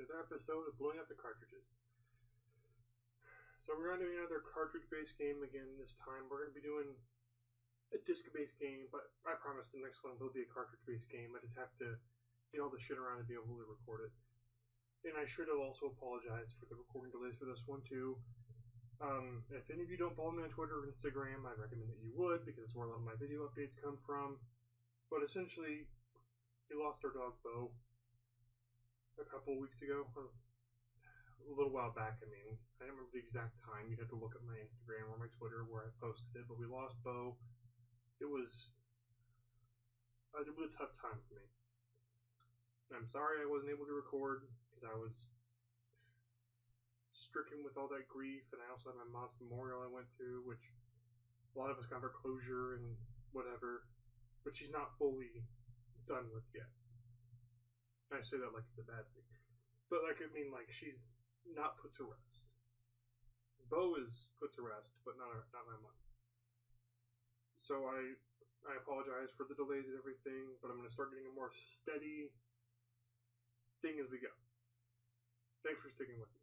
another episode of Blowing Up the Cartridges. So we're not doing another cartridge-based game again this time. We're going to be doing a disc-based game, but I promise the next one will be a cartridge-based game. I just have to get all the shit around and be able to record it. And I should have also apologized for the recording delays for this one too. Um, if any of you don't follow me on Twitter or Instagram, I recommend that you would because it's where a lot of my video updates come from. But essentially, we lost our dog Bo a couple weeks ago, or a little while back. I mean, I don't remember the exact time. You'd have to look at my Instagram or my Twitter where I posted it. But we lost Bo. It was uh, it was a tough time for me. I'm sorry I wasn't able to record because I was stricken with all that grief, and I also had my mom's memorial I went to, which a lot of us got her closure and whatever, but she's not fully done with yet. I say that like it's a bad thing, but like I mean, like she's not put to rest. Bo is put to rest, but not not my mom. So I I apologize for the delays and everything, but I'm going to start getting a more steady thing as we go. Thanks for sticking with me.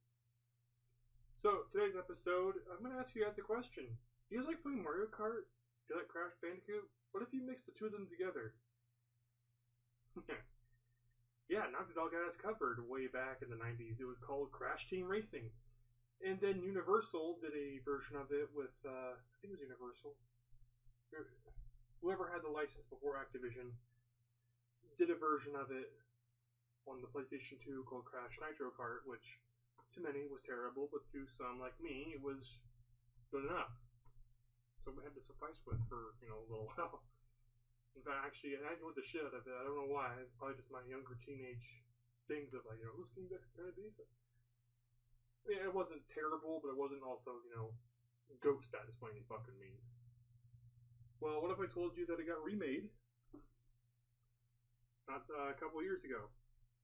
So today's episode, I'm going to ask you guys a question. Do you guys like playing Mario Kart? Do you like Crash Bandicoot? What if you mix the two of them together? yeah, Naughty Dog had us covered way back in the 90s. It was called Crash Team Racing. And then Universal did a version of it with, uh, I think it was Universal. Whoever had the license before Activision did a version of it on the PlayStation 2 called Crash Nitro Kart, which to many was terrible, but to some like me, it was good enough. So we had to suffice with for, you know, a little while. In fact, actually, I enjoyed the shit out of it. I don't know why. Probably just my younger teenage things of like, you know, this game's kind of decent. Yeah, it wasn't terrible, but it wasn't also, you know, ghost status by any fucking means. Well, what if I told you that it got remade? Not uh, a couple years ago.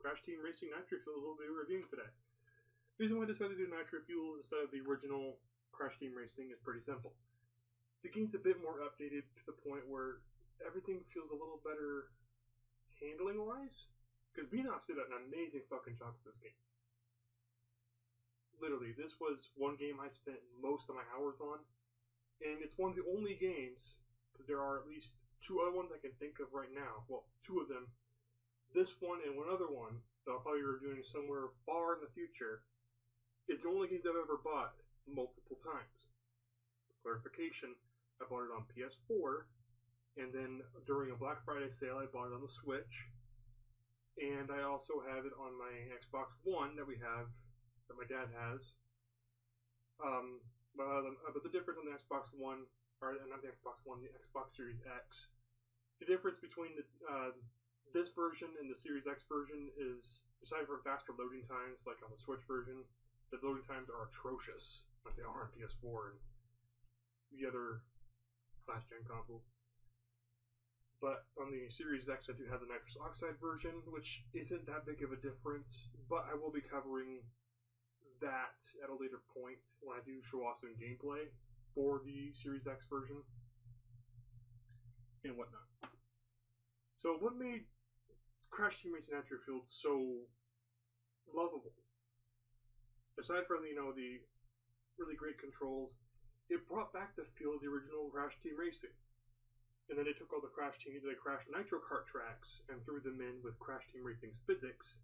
Crash Team Racing Nitro Fuels will be reviewing today. The reason why I decided to do Nitro Fuels instead of the original Crash Team Racing is pretty simple. The game's a bit more updated to the point where everything feels a little better handling wise. Because Beenox did an amazing fucking job with this game. Literally, this was one game I spent most of my hours on. And it's one of the only games, because there are at least two other ones I can think of right now. Well, two of them. This one and one other one that I'll probably be reviewing somewhere far in the future is the only games I've ever bought multiple times. Clarification, I bought it on PS4 and then during a Black Friday sale, I bought it on the Switch. And I also have it on my Xbox One that we have, that my dad has. Um, but, uh, but the difference on the Xbox One, or not the Xbox One, the Xbox Series X, the difference between the uh, this version and the Series X version is, aside from faster loading times, like on the Switch version, the loading times are atrocious, like they are on PS4 and the other last gen consoles. But on the Series X, I do have the nitrous oxide version, which isn't that big of a difference. But I will be covering that at a later point when I do show off some gameplay for the Series X version and whatnot. So, what made Crash Team Racing Nitro Fuel so lovable? Aside from you know the really great controls, it brought back the feel of the original Crash Team Racing and then they took all the Crash Team, the Crash Nitro Kart tracks, and threw them in with Crash Team Racing's physics,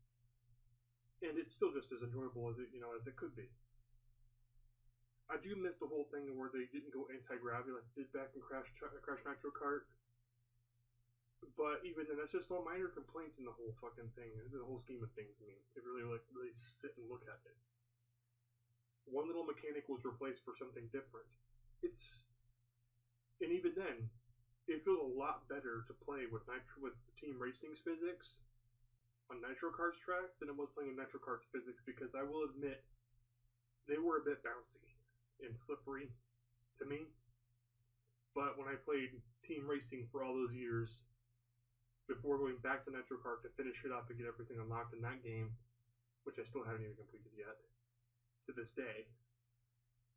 and it's still just as enjoyable as it you know as it could be. I do miss the whole thing where they didn't go anti gravity like they did back in Crash Crash Nitro Kart. But even then, that's just all minor complaints in the whole fucking thing, the whole scheme of things. I mean, if really like really sit and look at it, one little mechanic was replaced for something different. It's, and even then, it feels a lot better to play with Nitro with Team Racing's physics on Nitro Karts tracks than it was playing with Nitro Karts physics because I will admit they were a bit bouncy and slippery to me. But when I played Team Racing for all those years before going back to Nitro Kart to finish it up and get everything unlocked in that game, which I still haven't even completed yet to this day,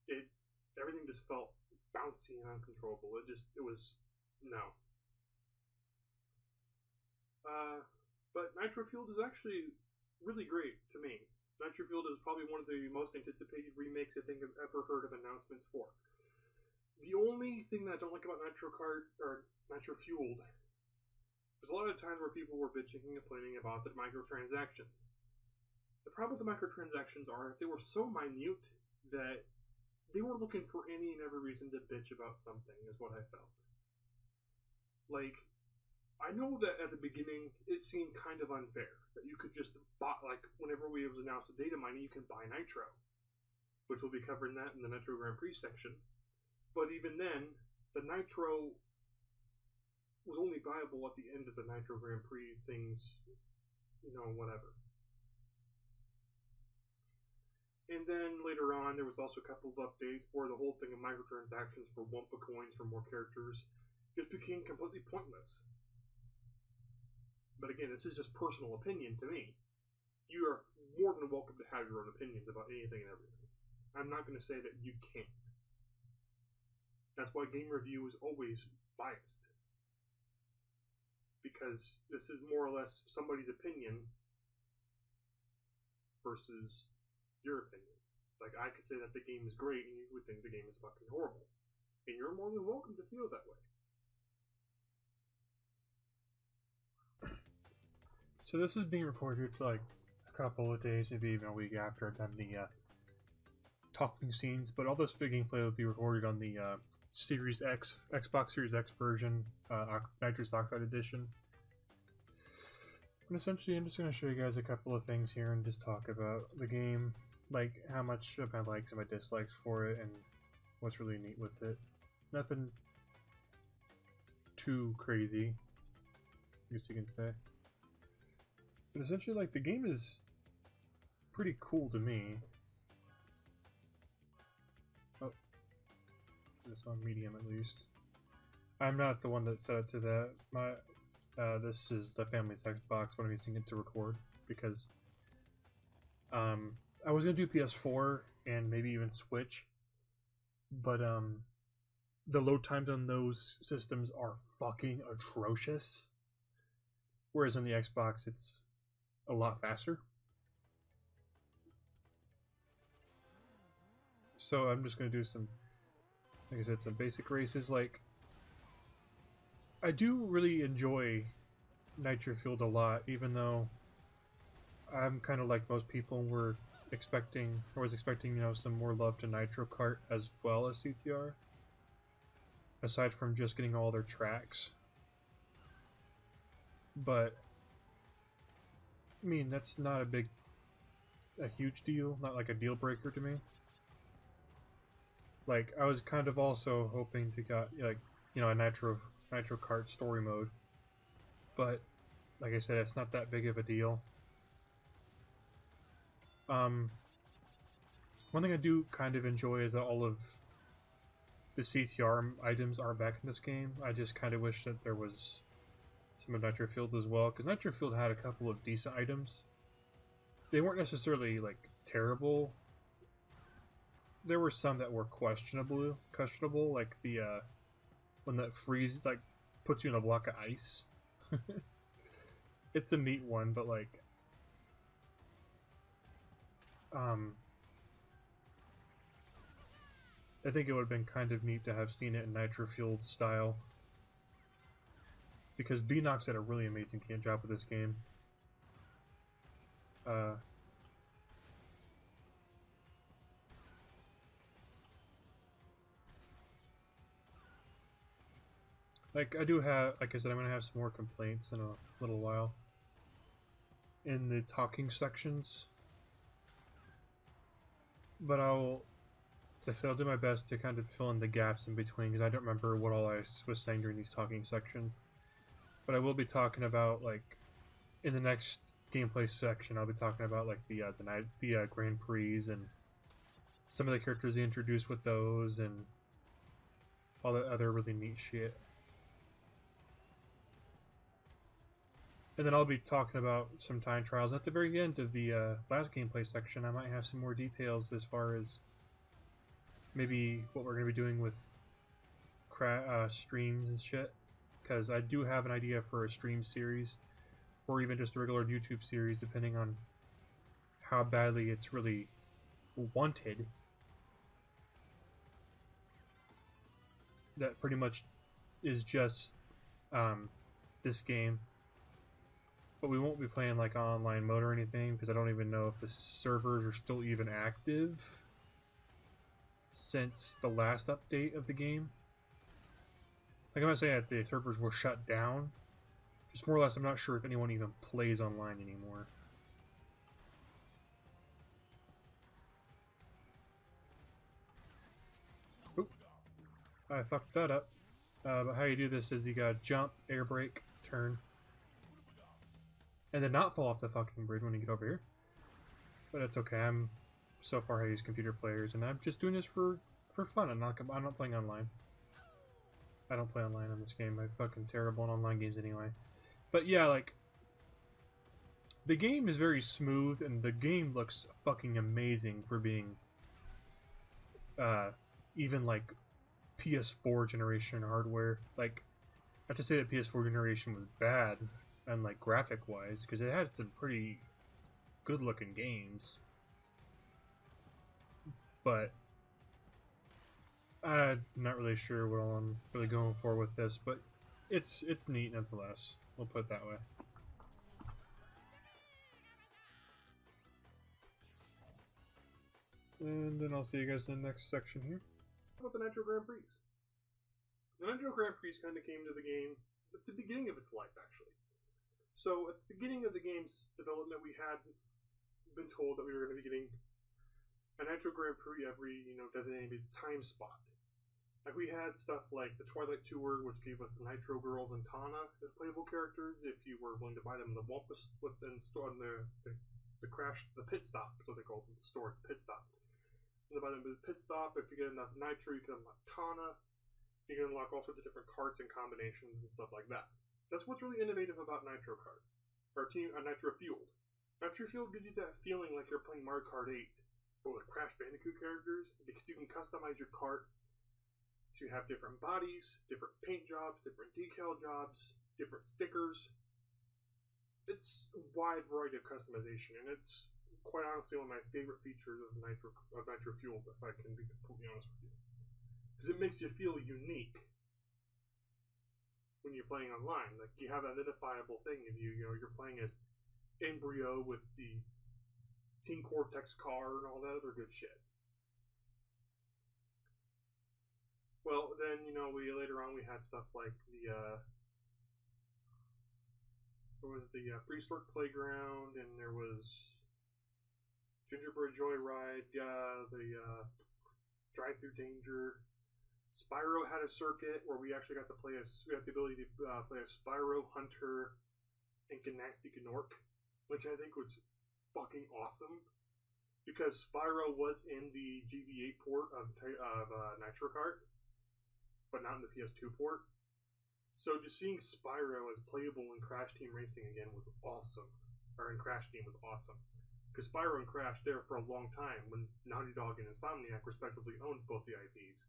it everything just felt bouncy and uncontrollable. It just it was no. Uh, but Nitro Fueled is actually really great to me. Nitro Fueled is probably one of the most anticipated remakes I think I've ever heard of announcements for. The only thing that I don't like about Nitro Kart or Nitro Fueled there's a lot of times where people were bitching and complaining about the microtransactions. The problem with the microtransactions are they were so minute that they were looking for any and every reason to bitch about something, is what I felt. Like, I know that at the beginning it seemed kind of unfair that you could just buy, like, whenever we was announced the data mining, you can buy Nitro, which we'll be covering that in the Nitro Grand Prix section. But even then, the Nitro was only viable at the end of the Nitro Grand Prix things, you know, whatever. And then later on, there was also a couple of updates where the whole thing of microtransactions for Wumpa coins for more characters just became completely pointless. But again, this is just personal opinion to me. You are more than welcome to have your own opinions about anything and everything. I'm not going to say that you can't. That's why game review is always biased because this is more or less somebody's opinion versus your opinion. Like I could say that the game is great, and you would think the game is fucking horrible, and you're more than welcome to feel that way. So this is being recorded like a couple of days, maybe even a week after I've done the uh, talking scenes, but all this gameplay will be recorded on the uh, Series X, Xbox Series X version, uh, Nitrous Oxide Edition. And essentially, I'm just going to show you guys a couple of things here and just talk about the game, like how much of my likes and my dislikes for it, and what's really neat with it. Nothing too crazy, I guess you can say. But essentially, like, the game is pretty cool to me. Oh. It's on medium at least. I'm not the one that set it to that. My uh, this is the family's Xbox when I'm using it to record because um, I was gonna do PS4 and maybe even Switch, but um, the load times on those systems are fucking atrocious. Whereas on the Xbox, it's a lot faster. So I'm just gonna do some like I said, some basic races. Like, I do really enjoy Nitro Fueled a lot, even though I'm kind of like most people were expecting, or was expecting, you know, some more love to Nitro Kart as well as CTR. Aside from just getting all their tracks. But, I mean, that's not a big, a huge deal, not like a deal breaker to me like I was kind of also hoping to get like you know a nitro nitro kart story mode, but like I said, it's not that big of a deal. Um, one thing I do kind of enjoy is that all of the CTR items are back in this game. I just kind of wish that there was some of Nitro Fields as well, because Nitro Field had a couple of decent items. They weren't necessarily like terrible, there were some that were questionable, questionable, like the uh, when that freezes, like puts you in a block of ice. it's a neat one, but like, um, I think it would have been kind of neat to have seen it in Nitro style. Because Beenox did a really amazing job with this game. Uh, Like, I do have, like I said, I'm going to have some more complaints in a little while. In the talking sections. But I'll, I'll do my best to kind of fill in the gaps in between, because I don't remember what all I was saying during these talking sections. But I will be talking about, like, in the next gameplay section, I'll be talking about, like, the, uh, the, night, the uh, Grand Prix and some of the characters they introduced with those, and all that other really neat shit. And then I'll be talking about some time trials at the very end of the uh, last gameplay section. I might have some more details as far as maybe what we're going to be doing with cra- uh, streams and shit. Because I do have an idea for a stream series, or even just a regular YouTube series, depending on how badly it's really wanted. That pretty much is just um, this game. But we won't be playing like online mode or anything because I don't even know if the servers are still even active since the last update of the game. Like I'm not saying that the servers were shut down. Just more or less, I'm not sure if anyone even plays online anymore. Oop. I fucked that up. Uh, but how you do this is you gotta jump, air brake, turn, and then not fall off the fucking bridge when you get over here. But it's okay. I'm so far I use computer players, and I'm just doing this for for fun. I'm not I'm not playing online. I don't play online on this game. I'm fucking terrible in online games anyway. But yeah, like the game is very smooth, and the game looks fucking amazing for being uh, even like PS4 generation hardware. Like, not to say that PS4 generation was bad and like graphic wise, because it had some pretty good looking games. But I'm not really sure what I'm really going for with this, but it's it's neat nonetheless. We'll put it that way. And then I'll see you guys in the next section here. How about the Nitro Grand Prix? The Nitro Grand Prix kind of came to the game at the beginning of its life, actually. So at the beginning of the game's development, we had been told that we were going to be getting a Nitro Grand Prix every, you know, designated time spot. Like we had stuff like the Twilight Tour, which gave us the Nitro Girls and Tawna as playable characters. If you were willing to buy them in the Wampus with and store in the, the the crash the pit stop, so they called the store pit stop. And buy them the pit stop. If you get enough Nitro, you can unlock Tawna. You can unlock all sorts of different carts and combinations and stuff like that. That's what's really innovative about Nitro Kart, or Team uh, Nitro Fueled. Nitro Fueled gives you that feeling like you're playing Mario Kart 8, but with Crash Bandicoot characters, because you can customize your cart to have different bodies, different paint jobs, different decal jobs, different stickers. It's a wide variety of customization, and it's quite honestly one of my favorite features of Nitro of Nitro Fuel, if I can be completely honest with you, because it makes you feel unique when you're playing online. Like you have an identifiable thing of you. You know, you're playing as N. Brio with the Team Cortex car and all that other good shit. Well, then you know we later on we had stuff like the uh, there was the uh, Prehistoric Playground, and there was Gingerbread Joyride, uh, the uh, Drive Through Danger. Spyro had a circuit where we actually got to play as we had the ability to uh, play a Spyro Hunter and Gnasty Gnorc, which I think was fucking awesome because Spyro was in the GBA port of, of uh, Nitro Kart, but not in the PS2 port. So just seeing Spyro as playable in Crash Team Racing again was awesome. Or in Crash Team was awesome. Because Spyro and Crash there for a long time when Naughty Dog and Insomniac respectively owned both the IPs.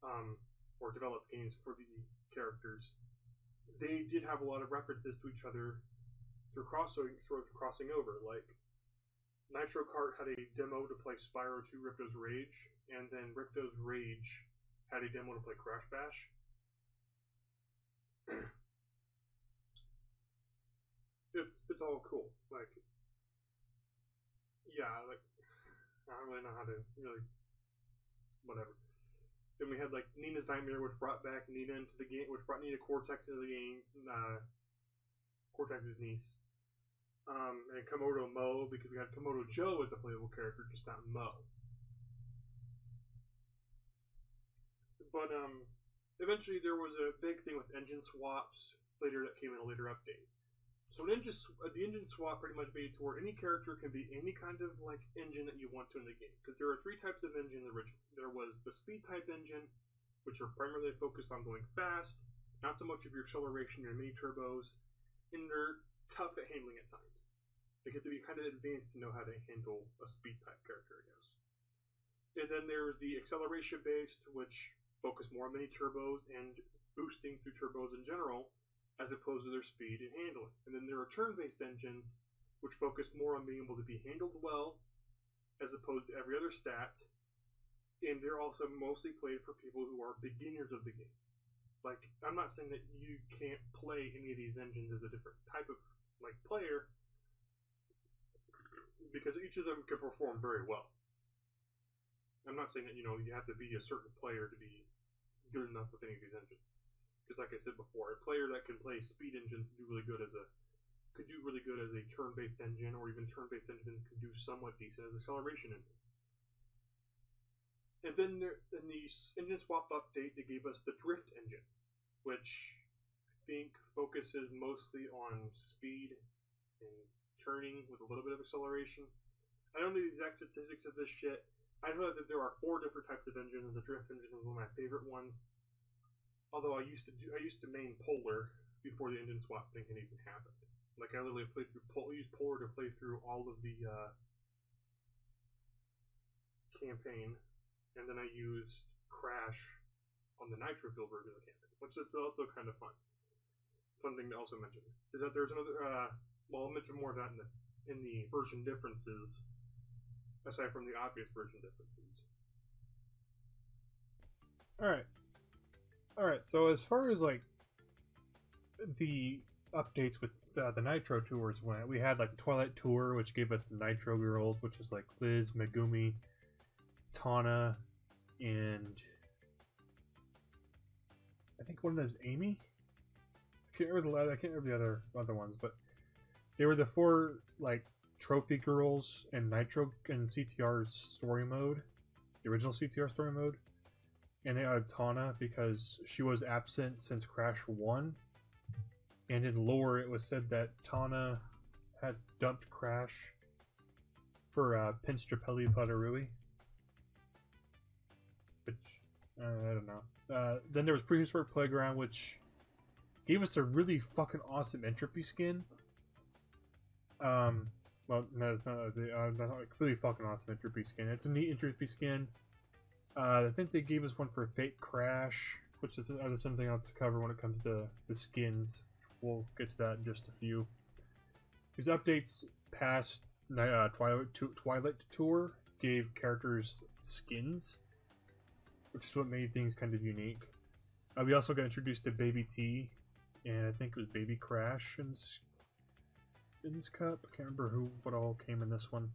Um, or developed games for the characters. They did have a lot of references to each other through crossing through crossing over. Like Nitro Kart had a demo to play Spyro 2 Ripto's Rage, and then Ripto's Rage had a demo to play Crash Bash. it's it's all cool. Like, yeah, like I don't really know how to really whatever. Then we had like Nina's Nightmare, which brought back Nina into the game, which brought Nina Cortex into the game. Uh, Cortex's niece. Um, and Komodo Moe because we had Komodo Joe as a playable character, just not Moe. But um, eventually there was a big thing with engine swaps later that came in a later update. So an engine, the engine swap pretty much made it to where any character can be any kind of like engine that you want to in the game. Because there are three types of engine originally. There was the speed type engine, which are primarily focused on going fast, not so much of your acceleration or mini turbos, and they're tough at handling at times. They get to be kind of advanced to know how to handle a speed type character, I guess. And then there's the acceleration based, which focus more on mini turbos and boosting through turbos in general, as opposed to their speed and handling. And then there are turn based engines, which focus more on being able to be handled well, as opposed to every other stat. And they're also mostly played for people who are beginners of the game. Like, I'm not saying that you can't play any of these engines as a different type of like player, because each of them can perform very well. I'm not saying that you know you have to be a certain player to be good enough with any of these engines. Because like I said before, a player that can play speed engines do really good as a could do really good as a turn-based engine, or even turn-based engines can do somewhat decent as acceleration engines. And then there, in the engine swap update, they gave us the drift engine, which I think focuses mostly on speed and turning with a little bit of acceleration. I don't know the exact statistics of this shit. I know that there are four different types of engine, and the drift engine is one of my favorite ones. Although I used to do, I used to main Polar before the engine swap thing had even happened. Like I literally played through Pol- used Polar to play through all of the uh, campaign, and then I used Crash on the Nitro build version of the campaign, which is also kind of fun. Fun thing to also mention is that there's another. Uh, well, I'll mention more of that in the in the version differences, aside from the obvious version differences. All right. All right. So as far as like the updates with uh, the Nitro tours went, we had like the Twilight Tour, which gave us the Nitro girls, which is like Liz, Megumi, Tawna, and I think one of them's Amy. I can't remember the I can't remember the other other ones, but they were the four like trophy girls and Nitro and CTR story mode, the original CTR story mode and they added Tawna because she was absent since Crash 1. And in lore, it was said that Tawna had dumped Crash for uh, Pinstripe Potoroo. Which, uh, I don't know. Uh, then there was Prehistoric Playground, which gave us a really fucking awesome N. Tropy skin. Um, well, no, it's not, uh, not like really fucking awesome N. Tropy skin. It's a neat N. Tropy skin. Uh, I think they gave us one for Fake Crash, which is uh, something else to cover when it comes to the skins. We'll get to that in just a few. These updates past uh, Twilight, to- Twilight Tour gave characters skins, which is what made things kind of unique. Uh, we also got introduced to Baby T, and I think it was Baby Crash in, this cup. I can't remember who what all came in this one.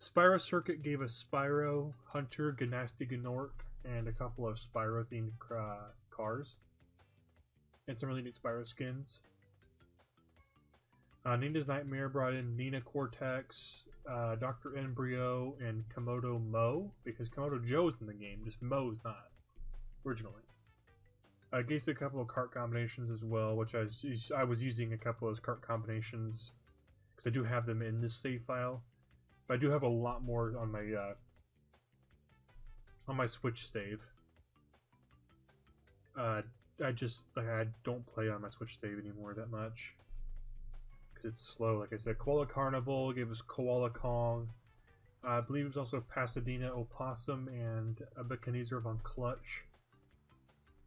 Spyro Circuit gave us Spyro, Hunter, Gnasty Gnorc, and a couple of Spyro themed uh, cars. And some really neat Spyro skins. Uh, Nina's Nightmare brought in Nina Cortex, uh, Dr. N. Brio, and Komodo Moe, because Komodo Joe's in the game, just Moe is not, originally. I gave us a couple of cart combinations as well, which I was, I was using a couple of those cart combinations, because I do have them in this save file. But I do have a lot more on my uh, on my Switch save. Uh, I just like I don't play on my Switch save anymore that much because it's slow. Like I said, Koala Carnival gave us Koala Kong. Uh, I believe it was also Pasadena Opossum and Ebenezer von Clutch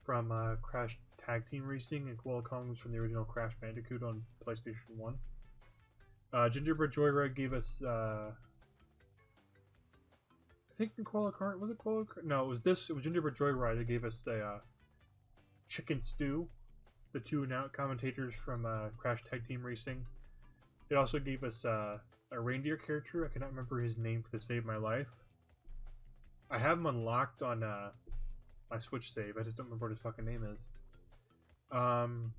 from uh, Crash Tag Team Racing, and Koala Kong was from the original Crash Bandicoot on PlayStation One. Uh, Gingerbread Joyride gave us uh, I think in Koala Cart was it Koala? No, it was this. It was Gingerbread Joyride. It gave us a uh, chicken stew. The two now commentators from uh, Crash Tag Team Racing. It also gave us uh, a reindeer character. I cannot remember his name for the save my life. I have him unlocked on uh, my Switch save. I just don't remember what his fucking name is. Um,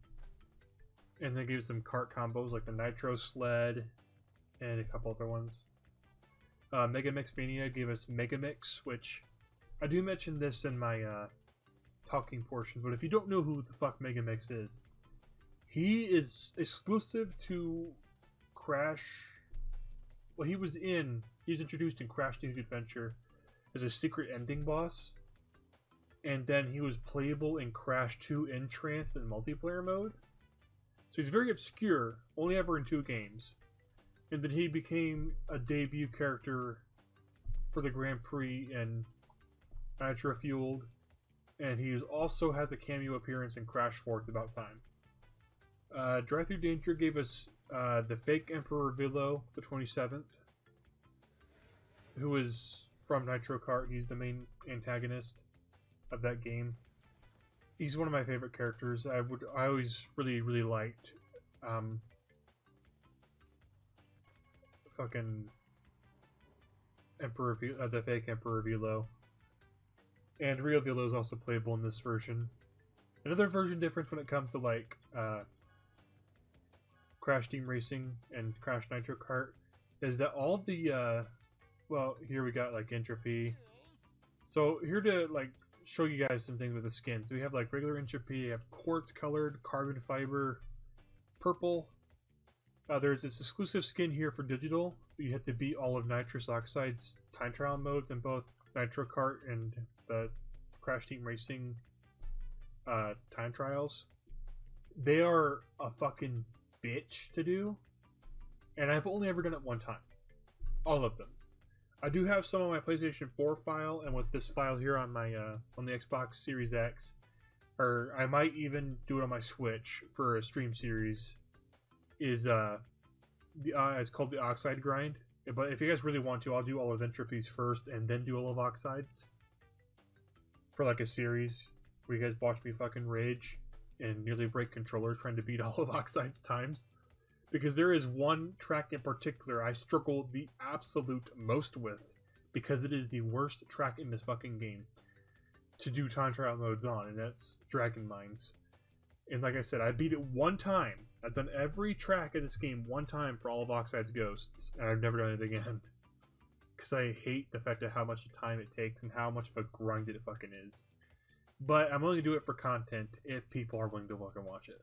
and then gave some cart combos like the Nitro Sled and a couple other ones. Uh, Mega Mix Mania gave us Mega Mix, which I do mention this in my uh, talking portions, but if you don't know who the fuck Mega Mix is, he is exclusive to Crash. Well, he was in, he was introduced in Crash New Adventure as a secret ending boss, and then he was playable in Crash 2 N-Tranced in multiplayer mode. He's very obscure, only ever in two games and then he became a debut character for the Grand Prix and Nitro Fueled, and he also has a cameo appearance in Crash 4 It's About Time. Uh, Drive Through Danger gave us uh, the fake Emperor Velo, the 27th, who is from Nitro Kart. He's the main antagonist of that game. He's one of my favorite characters. I would I always really really liked um fucking Emperor v- uh, the fake Emperor Velo. And real Velo is also playable in this version. Another version difference when it comes to like uh, Crash Team Racing and Crash Nitro Kart is that all the uh, well here we got like N. Tropy. So here to like show you guys some things with the skins. So we have like regular N. Tropy, we have quartz colored, carbon fiber, purple. Uh, there's this exclusive skin here for digital. You have to beat all of Nitrous Oxide's time trial modes in both Nitro Kart and the Crash Team Racing uh, time trials. They are a fucking bitch to do, and I've only ever done it one time. All of them. I do have some on my PlayStation 4 file, and with this file here on my uh, on the Xbox Series X, or I might even do it on my Switch for a stream series. Is uh, the uh, it's called the Oxide Grind. But if you guys really want to, I'll do all of N. Tropy's first, and then do all of Oxides for like a series where you guys watch me fucking rage and nearly break controllers trying to beat all of Oxide's times. Because there is one track in particular I struggle the absolute most with because it is the worst track in this fucking game to do time trial modes on, and that's Dragon Mines. And like I said, I beat it one time. I've done every track in this game one time for all of Oxide's Ghosts, and I've never done it again. Because I hate the fact of how much time it takes and how much of a grind it fucking is. But I'm willing to do it for content if people are willing to and watch it.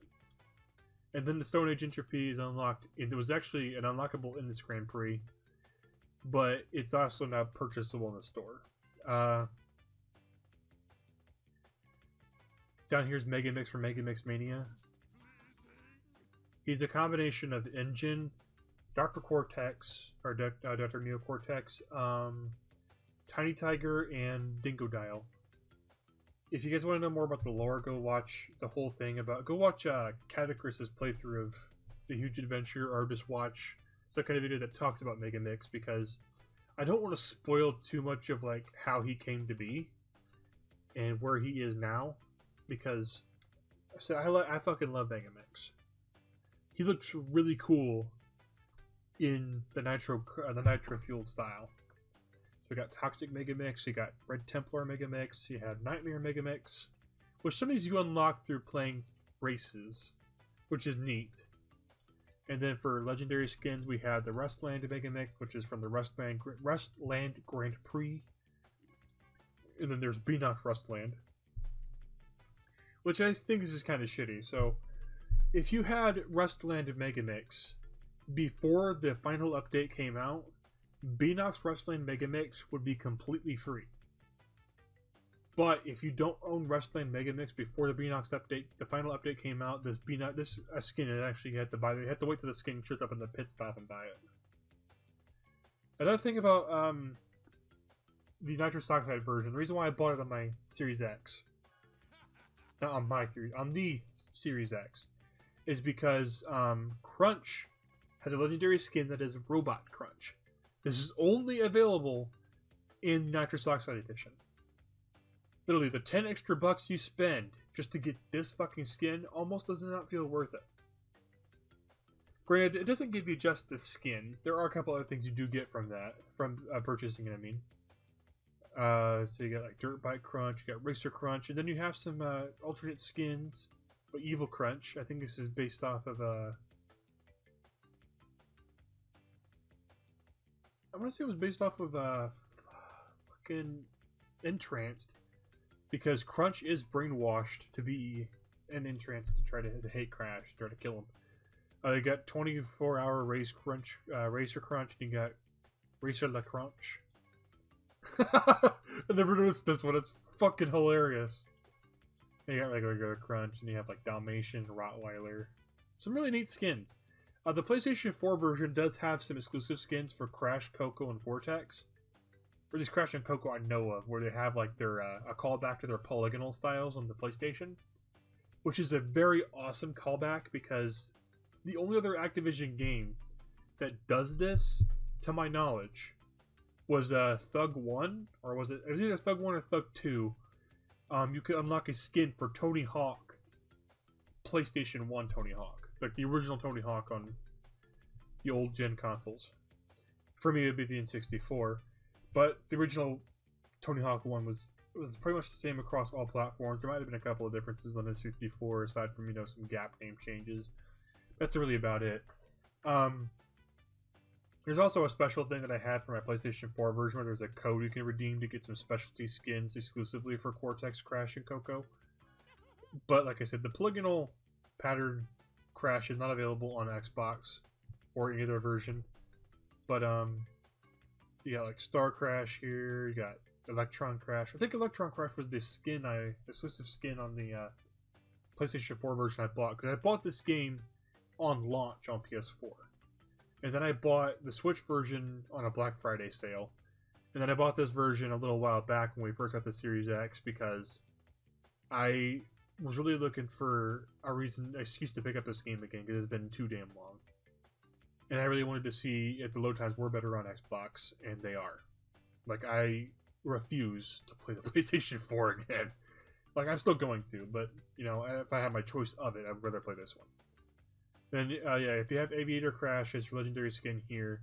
And then the Stone Age N. Tropy is unlocked. It was actually an unlockable in this Grand Prix, but it's also now purchasable in the store. Uh, down here's Mega Mix for Mega Mix Mania. He's a combination of N. Gin, Dr. Cortex, or uh, Dr. Neocortex, um, Tiny Tiger, and Dingodile if you guys want to know more about the lore, go watch the whole thing about. Go watch uh, Catachrys's playthrough of the Huge Adventure, or just watch some kind of video that talks about Mega Mix because I don't want to spoil too much of like how he came to be and where he is now because so I I fucking love Mega Mix. He looks really cool in the nitro uh, the nitro fuel style. We got Toxic Megamix, you got Red Templar Megamix, you have Nightmare Megamix, which some of these you unlock through playing races, which is neat. And then for legendary skins, we have the Rustland Megamix, which is from the Rustland Rustland Grand Prix. And then there's Beenox Rustland, which I think is just kind of shitty. So if you had Rustland Megamix before the final update came out, Beenox Rustland Megamix would be completely free. But if you don't own Rustland Megamix before the Beenox update, the final update came out, this Beenox, this a skin, it actually you had to buy. You had to wait till the skin shows up in the pit stop and buy it. Another thing about um, the nitrous oxide version, the reason why I bought it on my Series X, not on my Series, on the Series X, is because um, Crunch has a legendary skin that is Robot Crunch. This is only available in Nitrous Oxide Edition. Literally, the 10 extra bucks you spend just to get this fucking skin almost does not feel worth it. Granted, it doesn't give you just the skin. There are a couple other things you do get from that, from uh, purchasing it, I mean. Uh, so you got like Dirt Bike Crunch, you got Racer Crunch, and then you have some uh, alternate skins. But Evil Crunch, I think this is based off of uh, I want to say it was based off of uh, fucking entranced, because Crunch is brainwashed to be an entranced to try to, to hate Crash, try to kill him. Uh, you got 24 hour race crunch, uh, racer crunch, and you got racer la crunch. I never noticed this one. It's fucking hilarious. And you got like regular crunch, and you have like Dalmatian, Rottweiler. Some really neat skins. Uh, the PlayStation 4 version does have some exclusive skins for Crash, Coco, and Vortex. Or at least Crash and Coco I know of, where they have like their uh, a callback to their polygonal styles on the PlayStation, which is a very awesome callback because the only other Activision game that does this, to my knowledge, was uh, Thug One, or was it? It was either Thug One or Thug Two. Um, you could unlock a skin for Tony Hawk, PlayStation One Tony Hawk, like the original Tony Hawk on the old gen consoles. For me, it'd be the N64, but the original Tony Hawk one was was pretty much the same across all platforms. There might have been a couple of differences on the 64, aside from you know some gap name changes. That's really about it. Um, there's also a special thing that I had for my PlayStation 4 version where there's a code you can redeem to get some specialty skins exclusively for Cortex Crash and Coco. But like I said, the polygonal pattern Crash is not available on Xbox or any other version. But um, you got like Star Crash here. You got Electron Crash. I think Electron Crash was the skin I exclusive skin on the uh, PlayStation 4 version I bought because I bought this game on launch on PS4, and then I bought the Switch version on a Black Friday sale, and then I bought this version a little while back when we first got the Series X because I was really looking for a reason, excuse to pick up this game again because it's been too damn long and I really wanted to see if the load times were better on Xbox, and they are. Like I refuse to play the PlayStation 4 again. Like I'm still going to, but you know, if I had my choice of it, I'd rather play this one. Then uh, yeah, if you have Aviator Crash as your legendary skin here,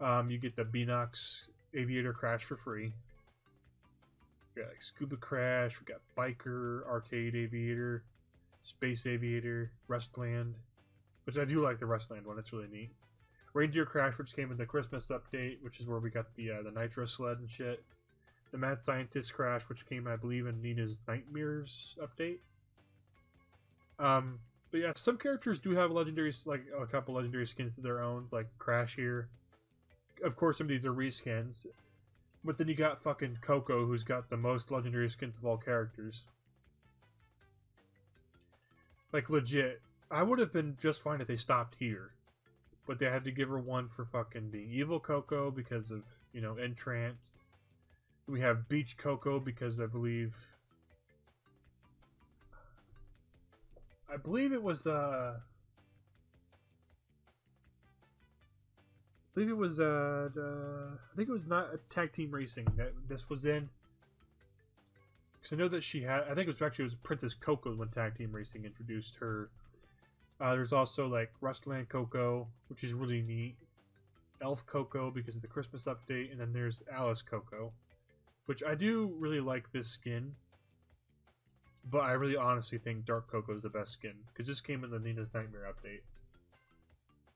um, you get the Beenox Aviator Crash for free. We got like Scuba Crash, we got Biker, Arcade Aviator, Space Aviator, Rustland, which I do like the Rustland one. It's really neat. Reindeer Crash, which came in the Christmas update, which is where we got the uh, the Nitro sled and shit. The Mad Scientist Crash, which came, I believe, in Nina's Nightmares update. Um, but yeah, some characters do have legendary, like a couple legendary skins to their own, like Crash here. Of course, some of these are reskins, but then you got fucking Coco, who's got the most legendary skins of all characters. Like legit, I would have been just fine if they stopped here. But they had to give her one for fucking being evil Coco because of, you know, entranced. We have Beach Coco because I believe I believe it was uh believe it was uh the, I think it was not a tag team racing that this was in. Because I know that she had I think it was actually it was Princess Coco when tag team racing introduced her uh, there's also like Rustland Coco, which is really neat. Elf Coco because of the Christmas update, and then there's Alice Coco, which I do really like this skin. But I really honestly think Dark Coco is the best skin because this came in the Nina's Nightmare update.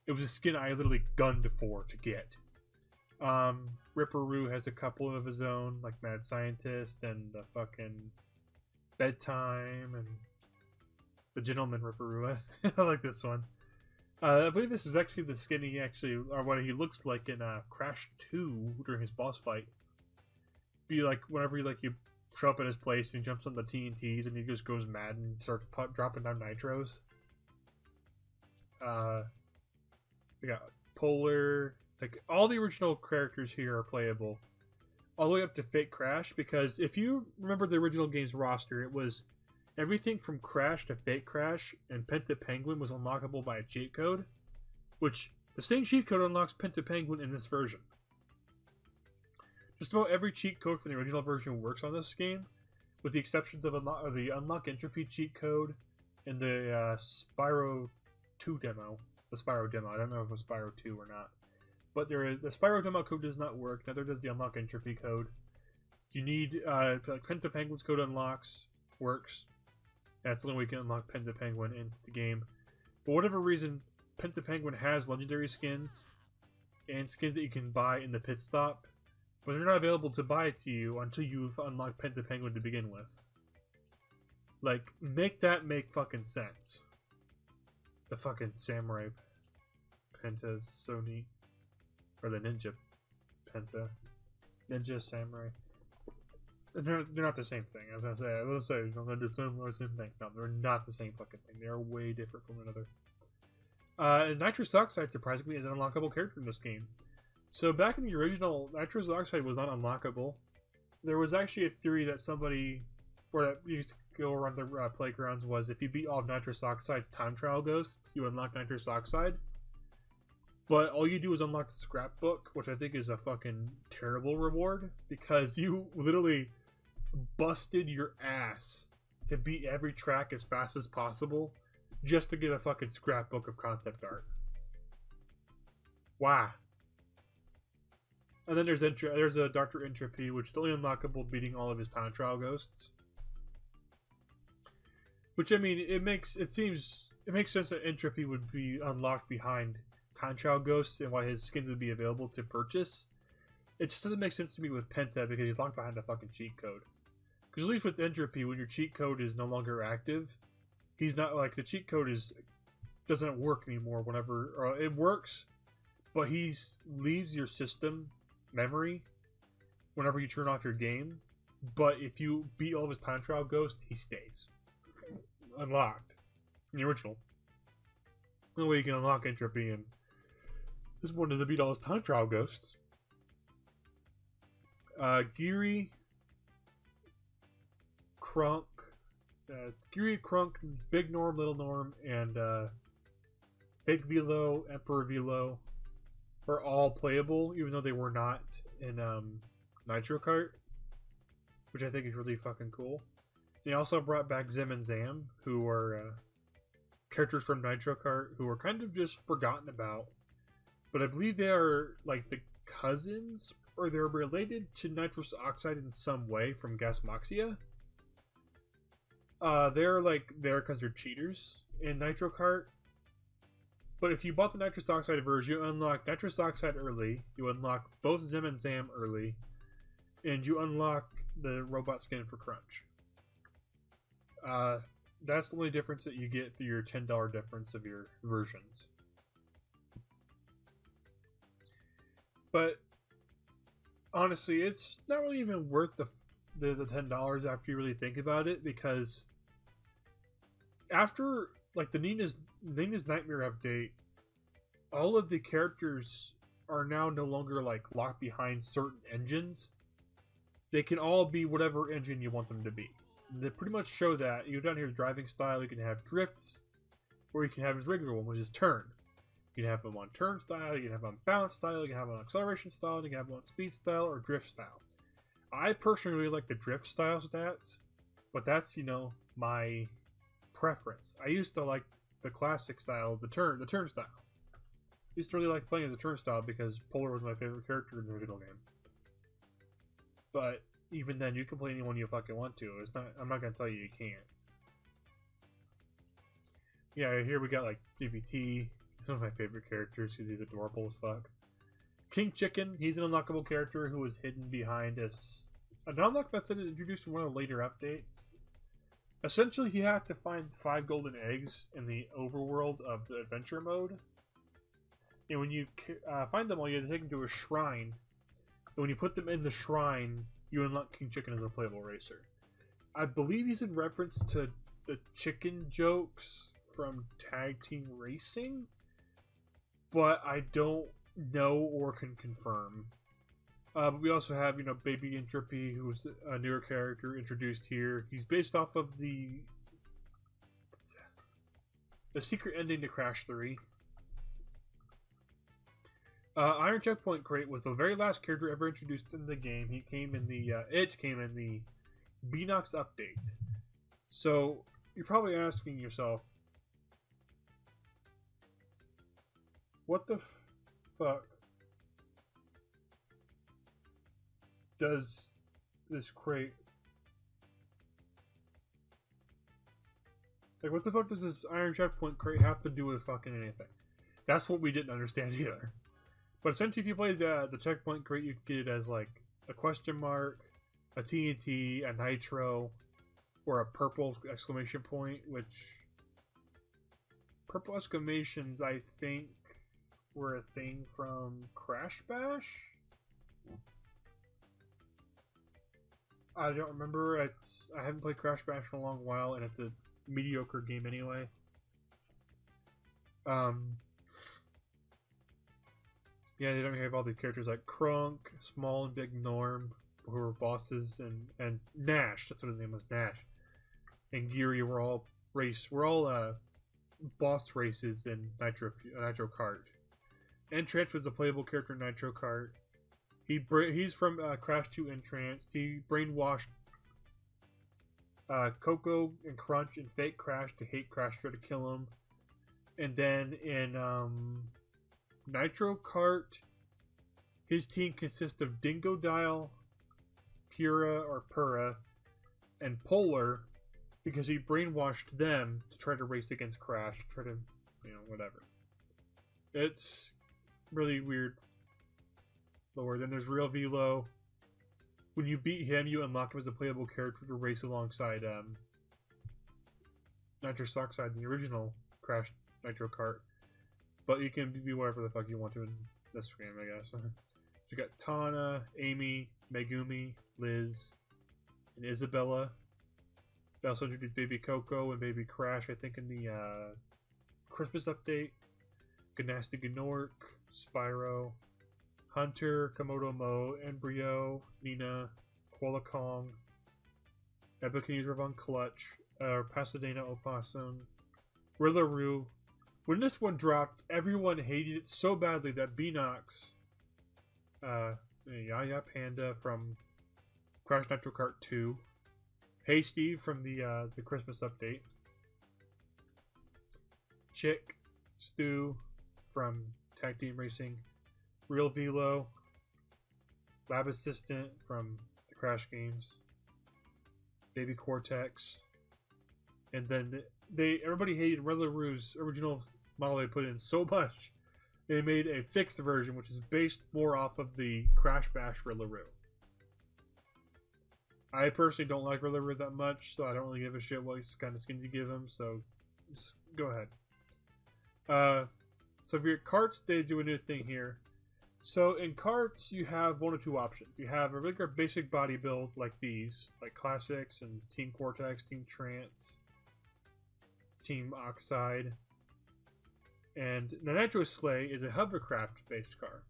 It was a skin I literally gunned for to get. Um, Ripper Roo has a couple of his own, like Mad Scientist and the fucking Bedtime and the Gentleman Ripper Roo. I like this one. Uh, I believe this is actually the skin he actually, or what he looks like in uh, Crash 2 during his boss fight. Be like, whenever you like you show up at his place and he jumps on the TNTs and he just goes mad and starts pop, dropping down nitros. Uh, we got Polar. Like all the original characters here are playable, all the way up to Fake Crash. Because if you remember the original game's roster, it was Everything from Crash to Fake Crash and Penta Penguin was unlockable by a cheat code, which the same cheat code unlocks Penta Penguin in this version. Just about every cheat code from the original version works on this game, with the exceptions of, unlo- the Unlock N. Tropy cheat code and the uh, Spyro 2 demo. The Spyro demo. I don't know if it was Spyro 2 or not. But there is, the Spyro demo code does not work, neither does the Unlock N. Tropy code. You need, uh, like, Penta Penguin's code unlocks, works. That's the only way you can unlock Penta Penguin into the game. For whatever reason, Penta Penguin has legendary skins and skins that you can buy in the pit stop, but they're not available to buy to you until you've unlocked Penta Penguin to begin with. Like, make that make fucking sense. The fucking samurai Penta is so neat. Or the ninja Penta. Ninja samurai. They're, they're not the same thing. I was gonna say, I was gonna say, I'm the same thing. No, they're not the same fucking thing. They are way different from another. Uh, Nitrous Oxide, surprisingly, is an unlockable character in this game. So back in the original, Nitrous Oxide was not unlockable. There was actually a theory that somebody, or that go around the uh, playgrounds was if you beat all of Nitrous Oxide's time trial ghosts, you unlock Nitrous Oxide. But all you do is unlock the scrapbook, which I think is a fucking terrible reward because you literally busted your ass to beat every track as fast as possible just to get a fucking scrapbook of concept art. Why? And then there's Entra- there's a Doctor N. Tropy, which is only unlockable beating all of his time trial ghosts. Which I mean, it makes it seems it makes sense that N. Tropy would be unlocked behind trial ghosts and why his skins would be available to purchase. It just doesn't make sense to me with Penta because he's locked behind a fucking cheat code. Because at least with N. Tropy, when your cheat code is no longer active, he's not like the cheat code is doesn't work anymore. Whenever it works, but he leaves your system memory whenever you turn off your game. But if you beat all of his time trial ghosts, he stays unlocked in the original. The way you can unlock N. Tropy and this one is to beat all time trial ghosts. Uh, Geary, Krunk, uh, it's Geary, Krunk, Big Norm, Little Norm, and uh, Fake Velo, Emperor Velo are all playable, even though they were not in um, Nitro Kart, which I think is really fucking cool. They also brought back Zim and Zam, who are uh, characters from Nitro Kart who were kind of just forgotten about. But I believe they are like the cousins, or they're related to Nitros Oxide in some way from Gasmoxia. Uh, they're like there because they're cheaters in Nitro Kart. But if you bought the Nitros Oxide version, you unlock Nitros Oxide early, you unlock both Zim and Zam early, and you unlock the robot skin for Crunch. Uh, that's the only difference that you get through your ten dollar difference of your versions. But honestly, it's not really even worth the the, the ten dollars after you really think about it because after like the Nina's Nina's Nightmare update, all of the characters are now no longer like locked behind certain engines. They can all be whatever engine you want them to be they pretty much show that you down here driving style you can have drifts or you can have his regular one which is turn. You can have them on turn style you can have them on balance style you can have them on acceleration style you can have them on speed style or drift style. I personally really like the drift style stats but that's you know my preference. I used to like the classic style the turn the turn style. I used to really like playing as the turn style because polar was my favorite character in the original game. But even then, you can play anyone you fucking want to. It's not. I'm not gonna tell you you can't. Yeah, here we got like Baby T. One of my favorite characters because he's adorable as fuck. King Chicken. He's an unlockable character who was hidden behind us. An unlock method introduced in one of the later updates. Essentially, you have to find five golden eggs in the overworld of the adventure mode. And when you uh, find them all, you have to take them to a shrine. And when you put them in the shrine, you unlock King Chicken as a playable racer. I believe he's in reference to the chicken jokes from Tag Team Racing, but I don't know or can confirm. Uh, but we also have, you know, Baby N. Tropy, who's a newer character introduced here. He's based off of the the secret ending to Crash 3. Uh, Iron Checkpoint Crate was the very last character ever introduced in the game. He came in the uh, it came in the Beenox update. So you're probably asking yourself, what the fuck does this crate like what the fuck does this iron checkpoint crate have to do with fucking anything that's what we didn't understand either but essentially, if you play uh, the checkpoint crate, you get it as like a question mark, a TNT, a nitro, or a purple exclamation point. Which purple exclamations, I think, were a thing from Crash Bash. I don't remember. It's I haven't played Crash Bash in a long while, and it's a mediocre game anyway. Um, yeah, they don't have all these characters like Krunk, Small and Big Norm, who are bosses, and and Nash. That's what his name was, Nash. and Geary were all race. We're all uh, boss races in Nitro Nitro Kart. N. Trance was a playable character in Nitro Kart. He he's from uh, Crash 2 N-Tranced. He brainwashed uh, Coco and Crunch and Fake Crash to hate Crash, to kill him. And then in um, Nitro Kart, his team consists of Dingodile, Pura or Pura, and Polar, because he brainwashed them to try to race against Crash, try to, you know, whatever. It's really weird. Lower. Then there's Real Velo. When you beat him, you unlock him as a playable character to race alongside um, Nitros Oxide the original Crash Nitro Kart. But you can be wherever the fuck you want to in this game, I guess. you got Tawna, Ami, Megumi, Liz, and Isabella. They also introduced Baby Coco and Baby Crash, I think, in the uh, Christmas update. Gnasty Gnorc, Spyro, Hunter, Komodo Moe, Embryo, Nina, Koala Kong, Nebuchadnezzar von Clutch, uh, Pasadena Opossum, Ripper Roo. When this one dropped, everyone hated it so badly that Beenox, uh, Yaya Panda from Crash Nitro Kart 2, Hey Steve from the uh, the Christmas update, Chick, Stu from Tag Team Racing, Real Velo, Lab Assistant from the Crash games, Baby Cortex, and then they everybody hated Ripper Roo's original model they put in so much they made a fixed version which is based more off of the Crash Bash Ripper Roo. I personally don't like Ripper Roo that much, so I don't really give a shit what kind of skins you give him. So just go ahead. Uh, so for your carts, they do a new thing here. So in carts, you have one or two options. You have a regular basic body build like these, like Classics and Team Cortex, Team Trance, Team Oxide. And the Nitro Sleigh is a hovercraft based car.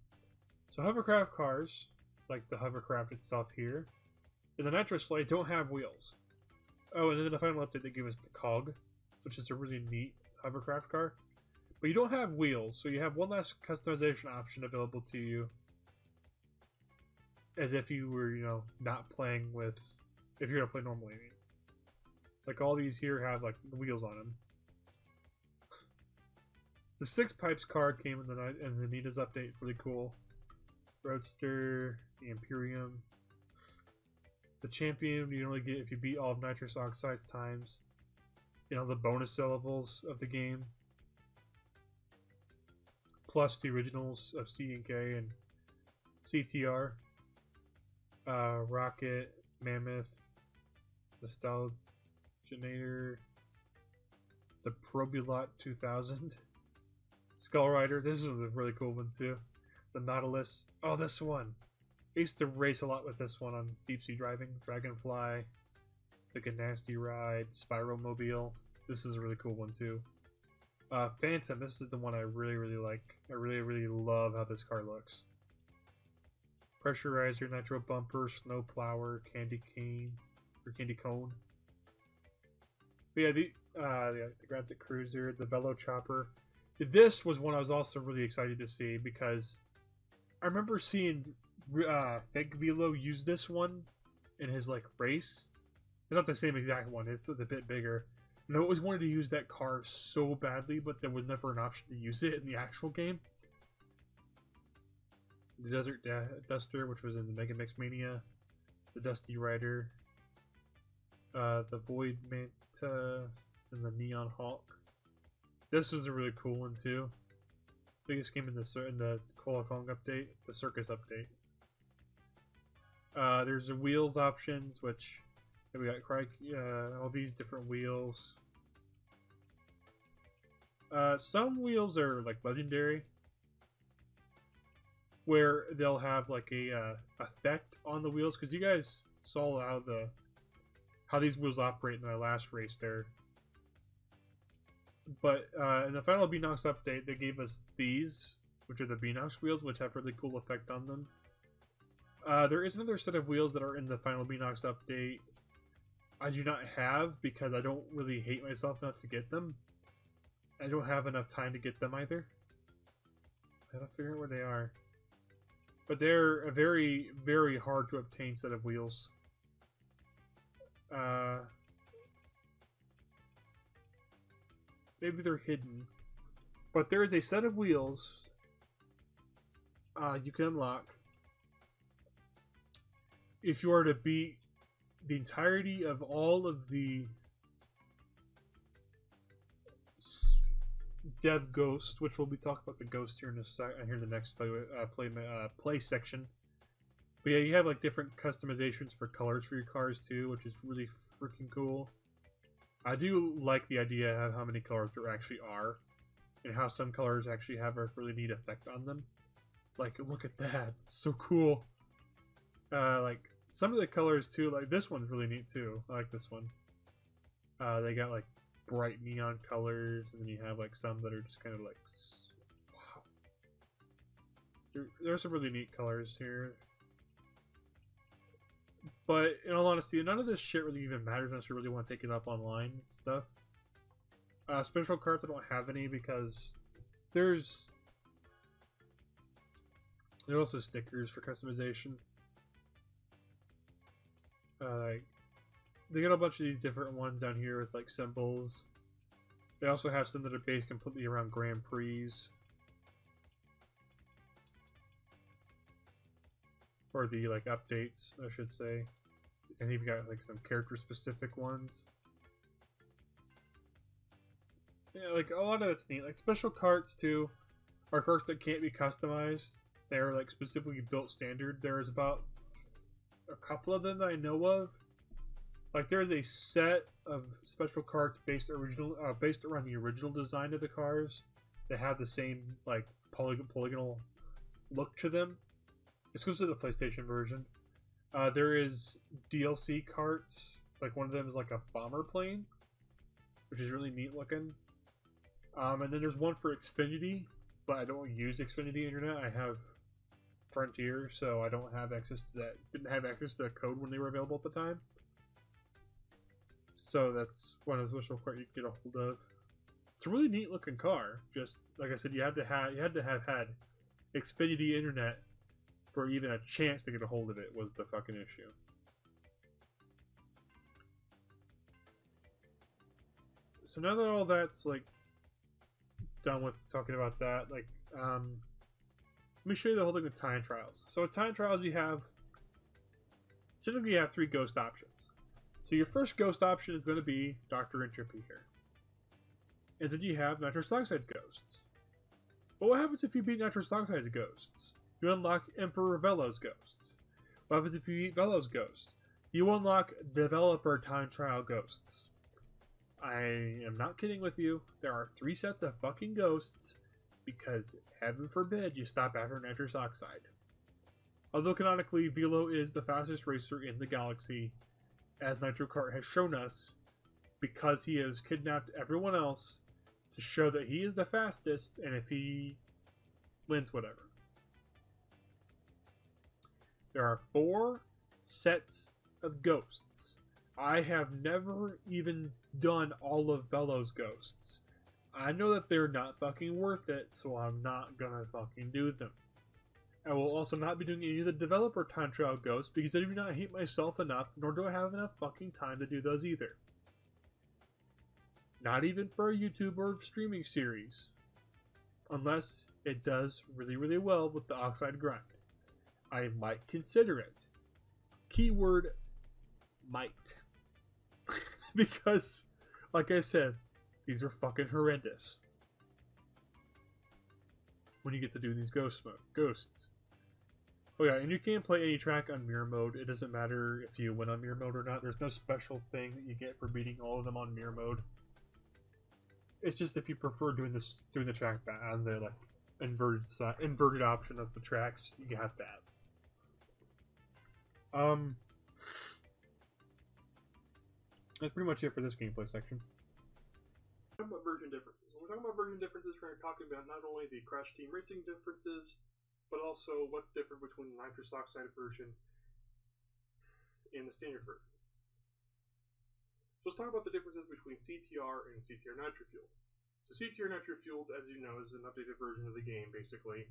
So hovercraft cars, like the hovercraft itself here, and the Nitro Sleigh don't have wheels. Oh, and then the final update they give us the Cog, which is a really neat hovercraft car. But you don't have wheels, so you have one less customization option available to you. As if you were, you know, not playing with... If you're to play normally, I mean. Like, all these here have, like, wheels on them. The Six Pipes card came in the night in the Nita's update, really cool. Roadster, the Imperium, the champion you only get if you beat all of Nitros Oxide's times. You know, the bonus levels of the game. Plus the originals of C and K and CTR. Uh, Rocket, Mammoth, Nostalginator, the Probulot 2000, Skull Rider. This is a really cool one too. The Nautilus. Oh, this one. I used to race a lot with this one on deep sea driving. Dragonfly, Took a nasty Ride, Spyro Mobile. This is a really cool one too. Uh, Phantom, this is the one I really, really like. I really, really love how this car looks. Pressurizer, Nitro Bumper, Snow Plower, Candy Cane, or Candy Cone. But yeah, the uh, the, the Gravity Cruiser, the Velo Chopper. This was one I was also really excited to see because I remember seeing uh, Fake Velo use this one in his like race. It's not the same exact one. It's a bit bigger. And I always wanted to use that car so badly, but there was never an option to use it in the actual game. The Desert Duster, which was in the Mega Mix Mania, the Dusty Rider, uh, the Void Manta, and the Neon Hawk. This was a really cool one too. Biggest game in the in the Koala Kong update, the Circus update. Uh, there's the wheels options, which we got uh, all these different wheels. Uh, some wheels are like legendary, where they'll have like a uh, effect on the wheels. Because you guys saw how the how these wheels operate in the last race there. But uh, in the final Beenox update, they gave us these, which are the Beenox wheels, which have really cool effect on them. Uh, there is another set of wheels that are in the final Beenox update. I do not have because I don't really hate myself enough to get them. I don't have enough time to get them either. I gotta figure out where they are. But they're a very, very hard to obtain set of wheels. Uh, maybe they're hidden. But there is a set of wheels uh, you can unlock if you are to beat the entirety of all of the dev ghost, which we'll be talking about the ghost here in a sec, here in the next play uh, play uh, play section. But yeah, you have like different customizations for colors for your cars too, which is really freaking cool. I do like the idea of how many colors there actually are, and how some colors actually have a really neat effect on them. Like, look at that, it's so cool. Uh, like some of the colors too, like this one's really neat too. I like this one. Uh, they got like bright neon colors, and then you have like some that are just kind of like, wow. There, there's some really neat colors here. But in all honesty, none of this shit really even matters unless you really want to take it up online and stuff. Uh, special cards, I don't have any because there's there are also stickers for customization. Uh, they got a bunch of these different ones down here with like symbols. They also have some that are based completely around Grand Prix. Or the like updates, I should say. And you've got like some character specific ones. Yeah, like a lot of it's neat. Like special carts too are carts that can't be customized. They're like specifically built standard. There's about a couple of them that I know of. Like there's a set of special carts based original uh, based around the original design of the cars that have the same like polygon polygonal look to them. Exclusive to the PlayStation version. Uh, there is DLC carts. Like one of them is like a bomber plane, which is really neat looking. Um, and then there's one for Xfinity, but I don't use Xfinity Internet. I have Frontier, so I don't have access to that. Didn't have access to that code when they were available at the time. So that's one of the special part you can get a hold of. It's a really neat looking car. Just like I said, you had to have you had to have had Xfinity Internet for even a chance to get a hold of it was the fucking issue. So now that all that's like done with talking about that, like um let me show you the whole thing with time trials. So with time trials you have generally you have three ghost options. So your first ghost option is going to be Dr. N. Tropy here. And then you have Nitros Oxide's ghosts. But what happens if you beat Nitros Oxide's ghosts? You unlock Emperor Velo's ghosts. What happens if you beat Velo's ghosts? You unlock Developer Time Trial ghosts. I am not kidding with you. There are three sets of fucking ghosts because heaven forbid you stop after Nitros Oxide. Although canonically, Velo is the fastest racer in the galaxy, as Nitro Kart has shown us, because he has kidnapped everyone else to show that he is the fastest, and if he wins, whatever. There are four sets of ghosts. I have never even done all of Velo's ghosts. I know that they're not fucking worth it, so I'm not gonna fucking do them. I will also not be doing any of the developer time trial ghosts because I do not hate myself enough, nor do I have enough fucking time to do those either. Not even for a YouTube or streaming series. Unless it does really, really well with the Oxide Grind. I might consider it. Keyword might. because, like I said, these are fucking horrendous. When you get to do these ghost mode, ghosts. Oh yeah, and you can play any track on mirror mode. It doesn't matter if you win on mirror mode or not. There's no special thing that you get for beating all of them on mirror mode. It's just if you prefer doing this, doing the track on uh, the like inverted side, inverted option of the tracks, you have that. Um, that's pretty much it for this gameplay section. Talking about version differences. When we're talking about version differences, we're talking about not only the Crash Team Racing differences, but also what's different between the Nitros Oxide version and the standard version. So let's talk about the differences between CTR and CTR Nitro Fueled. So CTR Nitro Fueled, as you know, is an updated version of the game, basically,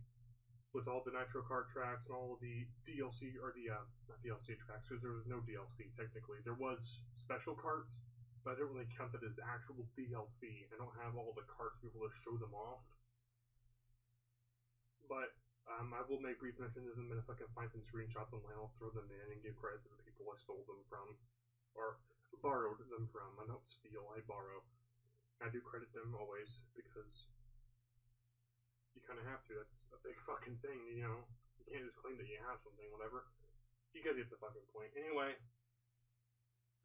with all the Nitro Kart tracks and all of the DLC or the uh, not DLC tracks because there was no DLC technically. There was special carts, but I don't really count that as actual DLC. I don't have all the carts to be able to show them off. But um, I will make brief mention of them, and if I can find some screenshots online, I'll throw them in and give credit to the people I stole them from, or borrowed them from. I don't steal, I borrow. I do credit them always because you kind of have to. That's a big fucking thing, you know. You can't just claim that you have something, whatever. You guys get the fucking point. Anyway,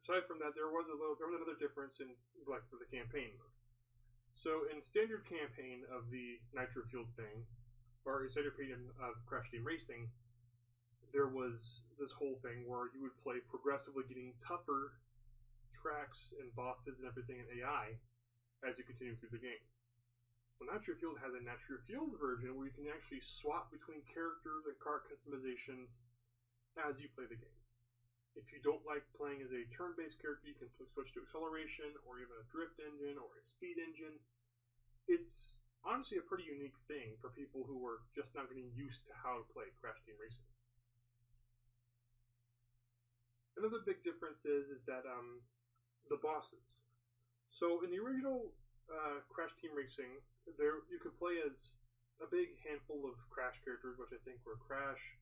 aside from that, there was a little, there was another difference in like for the campaign mode. So in standard campaign of the Nitro Fueled thing, or in standard campaign of Crash Team Racing, there was this whole thing where you would play progressively getting tougher tracks and bosses and everything in AI as you continue through the game. Well, Nitro Fueled has a Nitro Field version where you can actually swap between characters and cart customizations as you play the game. If you don't like playing as a turn-based character, you can switch to acceleration or even a drift engine or a speed engine. It's honestly a pretty unique thing for people who are just now getting used to how to play Crash Team Racing. Another big difference is is that um, the bosses. So in the original uh, Crash Team Racing, there you could play as a big handful of Crash characters, which I think were Crash,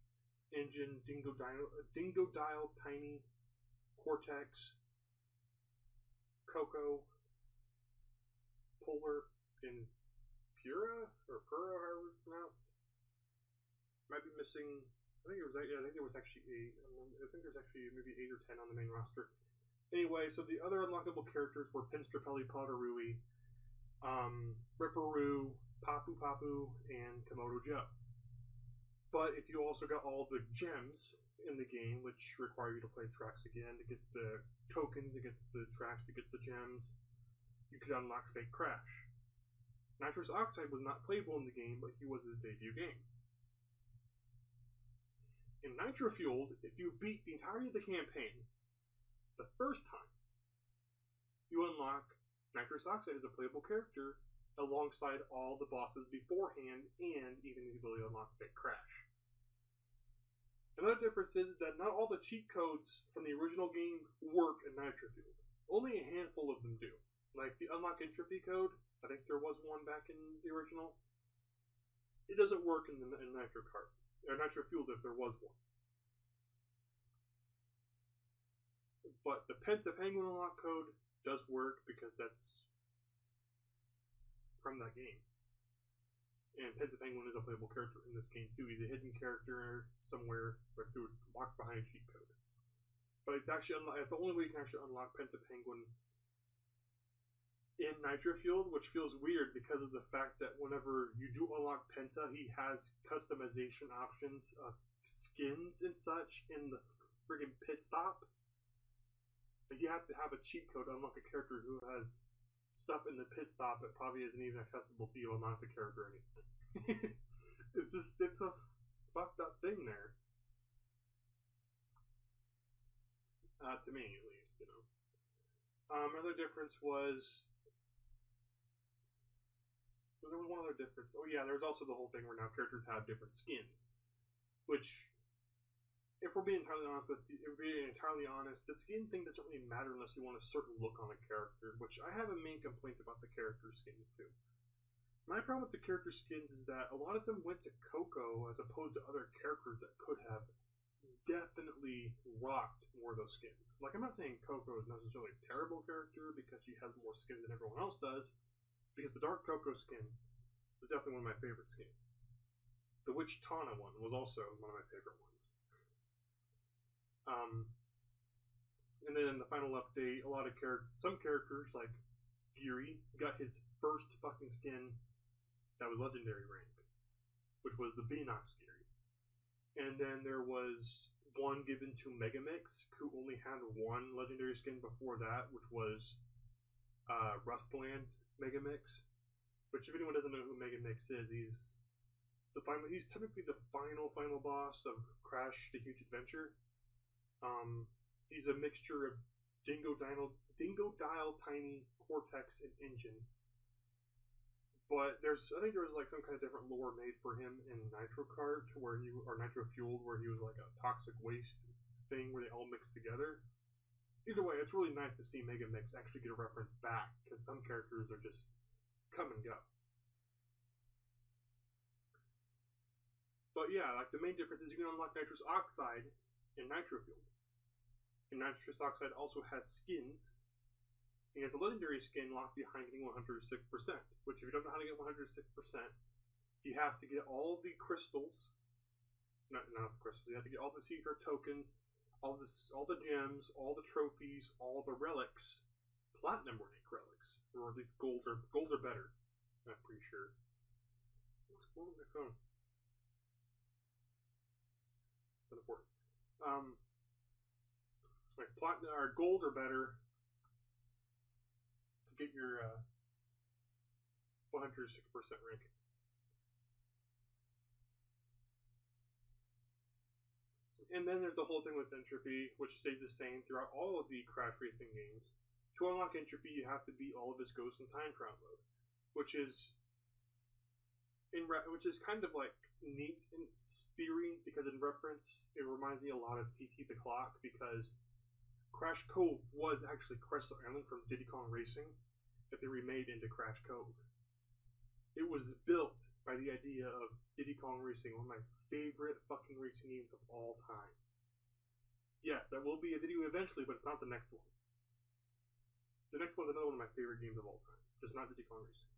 N. Gin, Dingo Dial, Dingodile, Tiny, Cortex, Coco, Polar, and Pura or Pura, however it's pronounced. Might be missing. I think it was. Yeah, I think there was actually eight. I think there's actually maybe eight or ten on the main roster. Anyway, so the other unlockable characters were Pinstrapelli, Potterooey, um, Ripper Roo, Papu Papu, and Komodo Joe. But if you also got all the gems in the game, which require you to play tracks again to get the token, to get the tracks, to get the gems, you could unlock Fake Crash. Nitros Oxide was not playable in the game, but he was his debut game. In Nitro Fueled, if you beat the entirety of the campaign the first time, you unlock Nitros Oxide is a playable character alongside all the bosses beforehand and even the ability to unlock Fake Crash. Another difference is that not all the cheat codes from the original game work in Nitro Fueled. Only a handful of them do. Like the unlock N. Tropy code, I think there was one back in the original. It doesn't work in the in Nitro Kart or Nitro Fueled if there was one. But the Penta Penguin unlock code does work because that's from that game. And Penta Penguin is a playable character in this game too. He's a hidden character somewhere, but to walk behind a cheat code. But it's actually unlo- it's the only way you can actually unlock Penta Penguin in Nitro Fueled, which feels weird because of the fact that whenever you do unlock Penta, he has customization options of skins and such in the friggin' pit stop. You have to have a cheat code to unlock a character who has stuff in the pit stop that probably isn't even accessible to you unlock the character or anything. it's just it's a fucked up thing there. Uh, to me, at least, you know. Um, another difference was there was one other difference. Oh yeah, there's also the whole thing where now characters have different skins, which, if we're being entirely honest with, if we're being entirely honest, the skin thing doesn't really matter unless you want a certain look on a character. Which I have a main complaint about the character skins too. My problem with the character skins is that a lot of them went to Coco as opposed to other characters that could have definitely rocked more of those skins. Like I'm not saying Coco is necessarily a terrible character because she has more skin than everyone else does because the Dark Coco skin was definitely one of my favorite skins. The Witch Tawna one was also one of my favorite ones. Um, and then in the final update, a lot of characters, some characters like Geary got his first fucking skin that was legendary rank, which was the Beenox Geary. And then there was one given to Megamix, who only had one legendary skin before that, which was uh, Rustland Megamix. Which, if anyone doesn't know who Megamix is, he's the final. He's typically the final final boss of Crash: The Huge Adventure. Um, he's a mixture of Dingo Dino, Dingodile tiny Cortex and N. Gin. But there's, I think there was like some kind of different lore made for him in Nitro Kart, where he or Nitro Fueled, where he was like a toxic waste thing where they all mix together. Either way, it's really nice to see Mega Mix actually get a reference back because some characters are just come and go. But yeah, like the main difference is you can unlock Nitros Oxide in Nitro Fueled. And Nitros Oxide also has skins he has a legendary skin locked behind getting 106%, which if you don't know how to get 106%, you have to get all the crystals. Not, not the crystals, you have to get all the secret tokens, all the, all the gems, all the trophies, all the relics, platinum rank relics, or at least gold or, gold or better, I'm pretty sure. What's wrong with my phone? Important. Um, like platinum or gold or better to get your uh, 106% ranking. And then there's the whole thing with N. Tropy, which stays the same throughout all of the Crash Racing games. To unlock N. Tropy, you have to beat all of his ghosts in Time Trial mode, which is in re- which is kind of like neat in theory because in reference it reminds me a lot of TT the Clock because Crash Cove was actually Crest Island from Diddy Kong Racing, that they remade into Crash Cove. It was built by the idea of Diddy Kong Racing, one of my favorite fucking racing games of all time. Yes, there will be a video eventually, but it's not the next one. The next one's another one of my favorite games of all time, just not Diddy Kong Racing.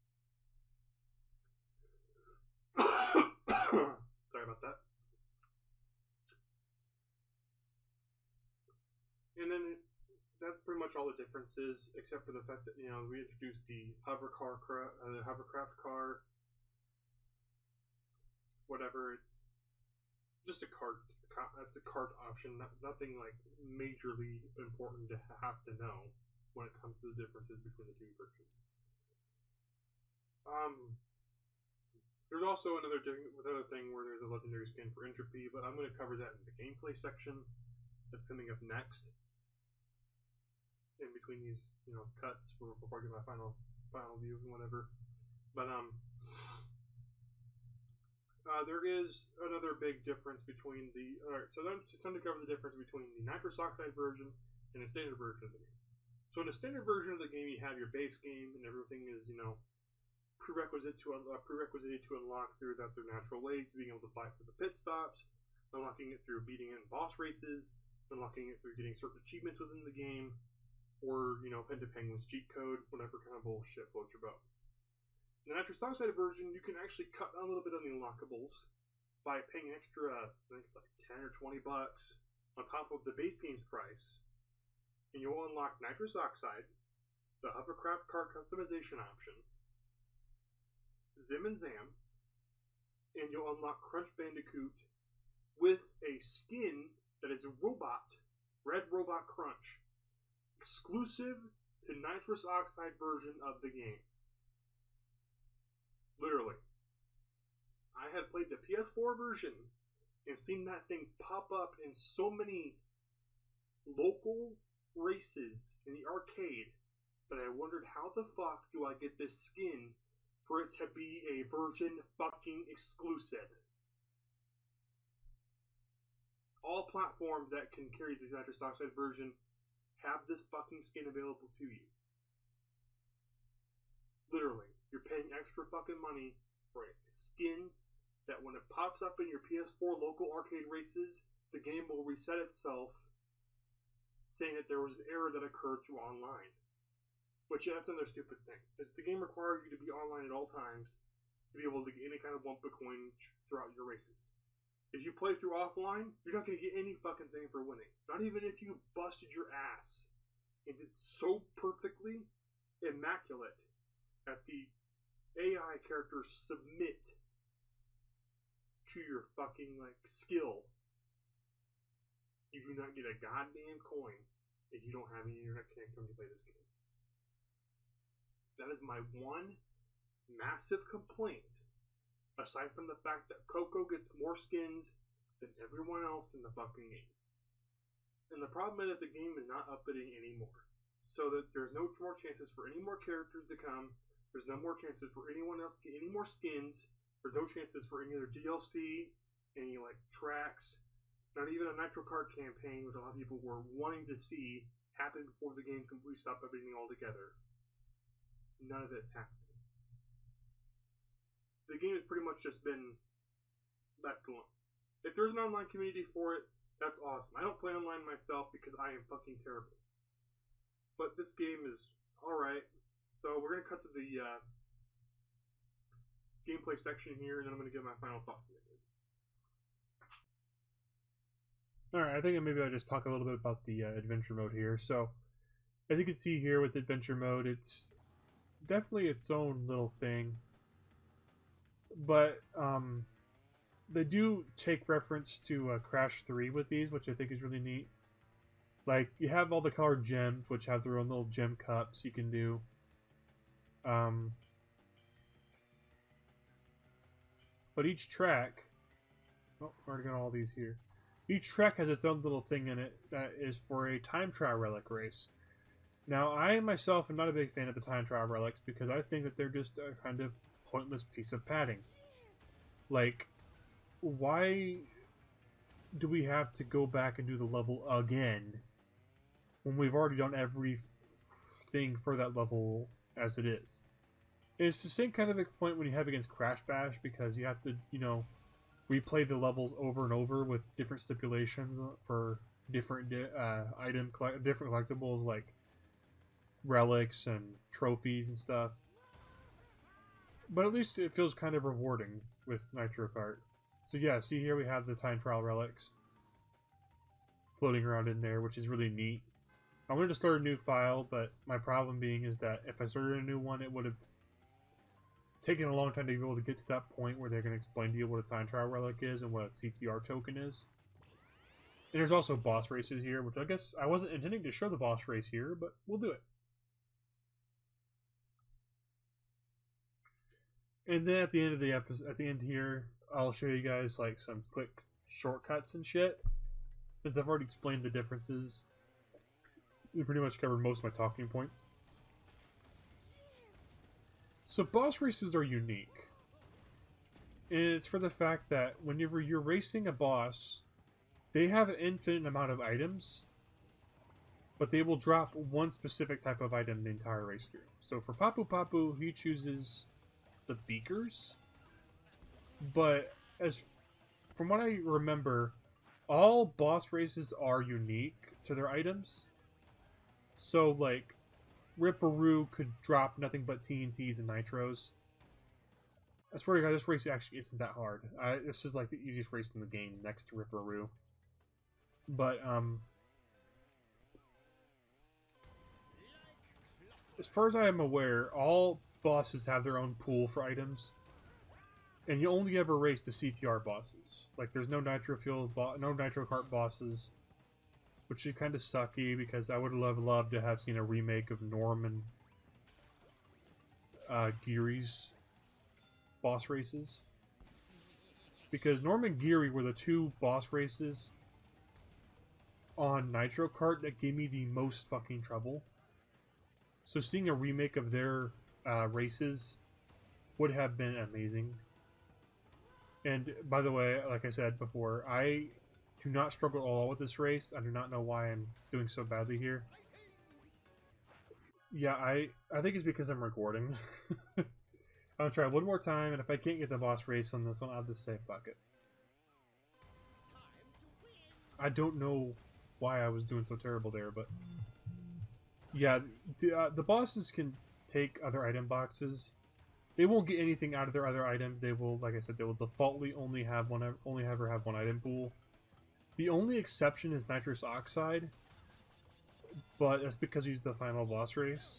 Sorry about that. And then that's pretty much all the differences, except for the fact that you know we introduced the hover car, uh, the hovercraft car, whatever. It's just a cart. That's a cart option. Not, nothing like majorly important to have to know when it comes to the differences between the two versions. Um, there's also another another thing where there's a legendary skin for N. Tropy, but I'm going to cover that in the gameplay section. That's coming up next in between these, you know, cuts before I get my final final view and whatever. But um, uh, there is another big difference between the. All right, so then it's time to cover the difference between the Nitros Oxide version and the standard version of the game. So in the standard version of the game, you have your base game, and everything is, you know, prerequisite to uh, prerequisite to unlock through that through natural ways, being able to fight for the pit stops, unlocking it through beating in boss races, unlocking it through getting certain achievements within the game, or you know, Penta Penguin's cheat code, whatever kind of bullshit floats your boat. The Nitros Oxide version, you can actually cut down a little bit on the unlockables by paying an extra, I think it's like ten or twenty bucks on top of the base game's price, and you'll unlock Nitros Oxide, the hovercraft cart customization option, Zim and Zam, and you'll unlock Crunch Bandicoot with a skin that is a robot, Red Robot Crunch exclusive to Nitros Oxide version of the game. Literally. I had played the PS4 version and seen that thing pop up in so many local races in the arcade that I wondered how the fuck do I get this skin for it to be a version fucking exclusive. All platforms that can carry the Nitros Oxide version have this fucking skin available to you. Literally, you're paying extra fucking money for a skin that when it pops up in your PS4 local arcade races, the game will reset itself, saying that there was an error that occurred through online. Which yeah, that's another stupid thing. Is the game requires you to be online at all times to be able to get any kind of Wumpa coin throughout your races. If you play through offline, you're not going to get any fucking thing for winning. Not even if you busted your ass and did so perfectly immaculate that the AI characters submit to your fucking like skill. You do not get a goddamn coin if you don't have any internet connection to play this game. That is my one massive complaint aside from the fact that Coco gets more skins than everyone else in the fucking game. And the problem is that the game is not updating anymore. so that there's no more chances for any more characters to come. There's no more chances for anyone else to get any more skins. There's no chances for any other DLC, any like tracks, not even a Nitro Kart campaign, which a lot of people were wanting to see happen before the game completely stopped everything altogether. None of it's happening. The game has pretty much just been left alone. If there's an online community for it, that's awesome. I don't play online myself because I am fucking terrible. But this game is alright. So we're gonna cut to the uh, gameplay section here, and then I'm gonna give my final thoughts. All right, I think maybe I'll just talk a little bit about the uh, adventure mode here. So, as you can see here with adventure mode, it's definitely its own little thing. But um, they do take reference to uh, Crash 3 with these, which I think is really neat. Like, you have all the colored gems, which have their own little gem cups you can do. Um, but each track... Oh, I already got all these here. Each track has its own little thing in it that is for a time trial relic race. Now, I myself am not a big fan of the time trial relics because I think that they're just a kind of pointless piece of padding. Like, why do we have to go back and do the level again when we've already done everything for that level as it is? It's the same kind of a point when you have against Crash Bash because you have to, you know, replay the levels over and over with different stipulations for different uh, item different collectibles like relics and trophies and stuff. But at least it feels kind of rewarding with Nitro Kart. So yeah, see here we have the time trial relics floating around in there, which is really neat. I wanted to start a new file, but my problem being is that if I started a new one, it would have taken a long time to be able to get to that point where they're going to explain to you what a time trial relic is and what a CTR token is. And there's also boss races here, which I guess I wasn't intending to show the boss race here, but we'll do it. And then at the end of the episode, at the end here, I'll show you guys like some quick shortcuts and shit. Since I've already explained the differences, we pretty much covered most of my talking points. So boss races are unique. And it's for the fact that whenever you're racing a boss, they have an infinite amount of items, but they will drop one specific type of item the entire race through. So for Papu Papu, he chooses the beakers, but as from what I remember, all boss races are unique to their items. So like Ripper Roo could drop nothing but TNTs and nitros. I swear to God, this race actually isn't that hard. I, this is like the easiest race in the game next to Ripper Roo. But, um... As far as I am aware, all bosses have their own pool for items. And you only ever race the CTR bosses. Like, there's no Nitro Fuel, no Nitro Kart bosses which is kind of sucky because I would have loved to have seen a remake of Norman uh, Geary's boss races. Because Norman Geary were the two boss races on Nitro Kart that gave me the most fucking trouble. So seeing a remake of their uh, races would have been amazing. And by the way, like I said before, I do not struggle at all with this race. I do not know why I'm doing so badly here. Yeah, I I think it's because I'm recording. I'm gonna try one more time, and if I can't get the boss race on this one, I'll just say fuck it. I don't know why I was doing so terrible there, but yeah, the uh, the bosses can take other item boxes. They won't get anything out of their other items. They will, like I said, they will defaultly only have one, only ever have one item pool. The only exception is Nitros Oxide, but that's because he's the final boss race.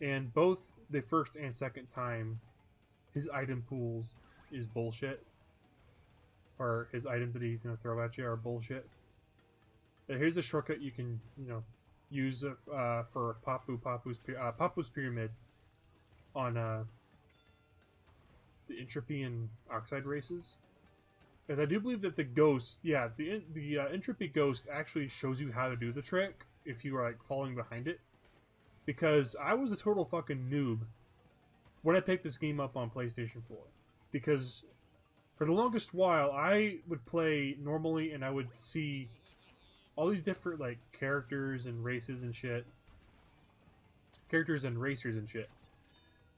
And both the first and second time, his item pool is bullshit. Or his items that he's to throw at you are bullshit. But here's a shortcut you can, you know, use uh, for Papu Papu's, uh, Papu's Pyramid on uh, the N. Tropy and Oxide races. Because I do believe that the ghost, yeah, the the uh, N. Tropy ghost actually shows you how to do the trick. if you are like falling behind it, because I was a total fucking noob when I picked this game up on PlayStation 4. Because for the longest while, I would play normally and I would see all these different like characters and races and shit, characters and racers and shit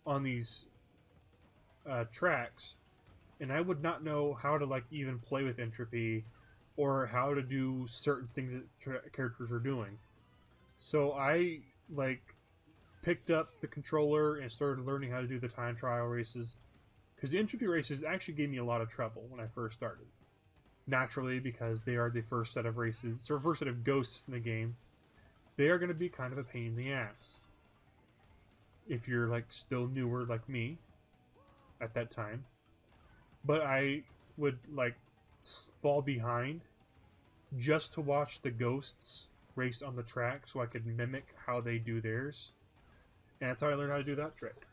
on these uh, tracks, and I would not know how to like even play with N. Tropy or how to do certain things that tra- characters are doing. So I like picked up the controller and started learning how to do the time trial races because the N. Tropy races actually gave me a lot of trouble when I first started. Naturally, because they are the first set of races, or first set of ghosts in the game, they are going to be kind of a pain in the ass. If you're like still newer like me at that time, but I would like fall behind just to watch the ghosts race on the track so I could mimic how they do theirs. And that's how I learned how to do that trick.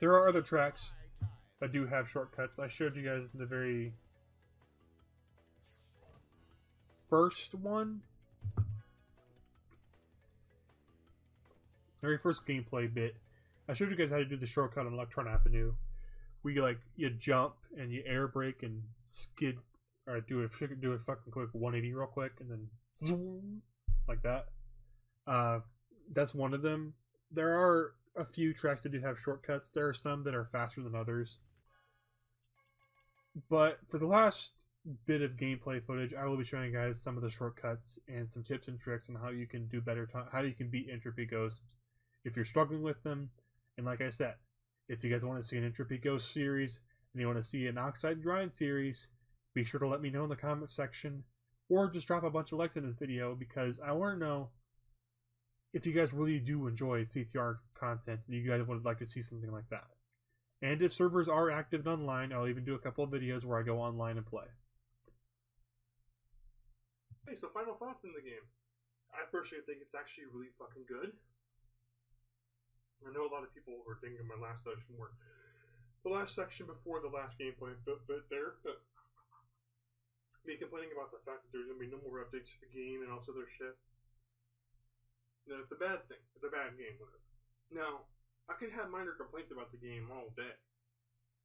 There are other tracks that do have shortcuts. I showed you guys the very first one. Very first gameplay bit. I showed you guys how to do the shortcut on Electron Avenue. We like you jump and you air brake and skid or do a do a fucking quick 180 real quick and then zoom, like that. Uh, that's one of them. There are a few tracks that do have shortcuts. There are some that are faster than others. But for the last bit of gameplay footage, I will be showing you guys some of the shortcuts and some tips and tricks on how you can do better, how you can beat N. Tropy ghosts if you're struggling with them. And like I said, if you guys want to see an N. Tropy ghost series and you want to see an oxide grind series, be sure to let me know in the comment section or just drop a bunch of likes in this video because I want to know if you guys really do enjoy CTR content and you guys would like to see something like that. And if servers are active and online, I'll even do a couple of videos where I go online and play. Hey, so final thoughts in the game. I personally think it's actually really fucking good. I know a lot of people were thinking my last section were the last section before the last gameplay bit, bit there, but me complaining about the fact that there's gonna be no more updates to the game and also their shit. No, it's a bad thing. It's a bad game, whatever. Now, I can have minor complaints about the game all day.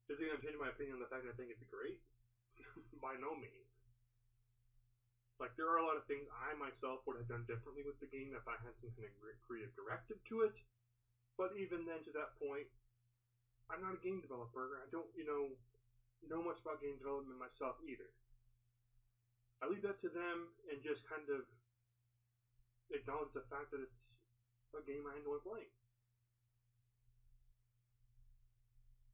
Is it gonna change my opinion on the fact that I think it's great? By no means. Like, there are a lot of things I myself would have done differently with the game if I had some kind of creative directive to it. But even then, to that point, I'm not a game developer. I don't, you know, know much about game development myself either. I leave that to them and just kind of acknowledge the fact that it's a game I enjoy playing.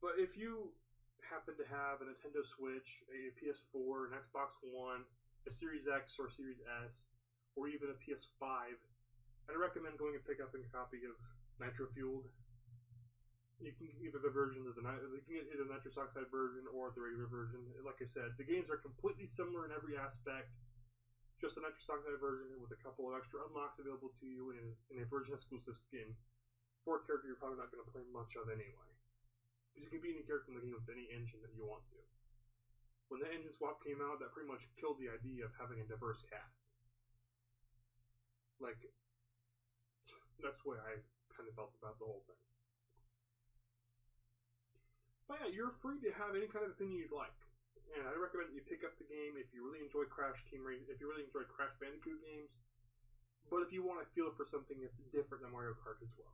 But if you happen to have a Nintendo Switch, a PS4, an Xbox One, a Series X or Series S, or even a PS5, I'd recommend going and pick up a copy of Nitro Fueled. You can get either the version of the you can get either the Nitros Oxide version or the regular version. Like I said, the games are completely similar in every aspect. Just a Nitros Oxide version with a couple of extra unlocks available to you and in a version exclusive skin for a character you're probably not going to play much of anyway. Because you can be any character in the game with any engine that you want to. When the engine swap came out, that pretty much killed the idea of having a diverse cast. Like, that's the way I kind of felt about the whole thing. But yeah, you're free to have any kind of opinion you'd like. And I recommend that you pick up the game if you really enjoy Crash Team Race, if you really enjoy Crash Bandicoot games, but if you want to feel for something that's different than Mario Kart as well.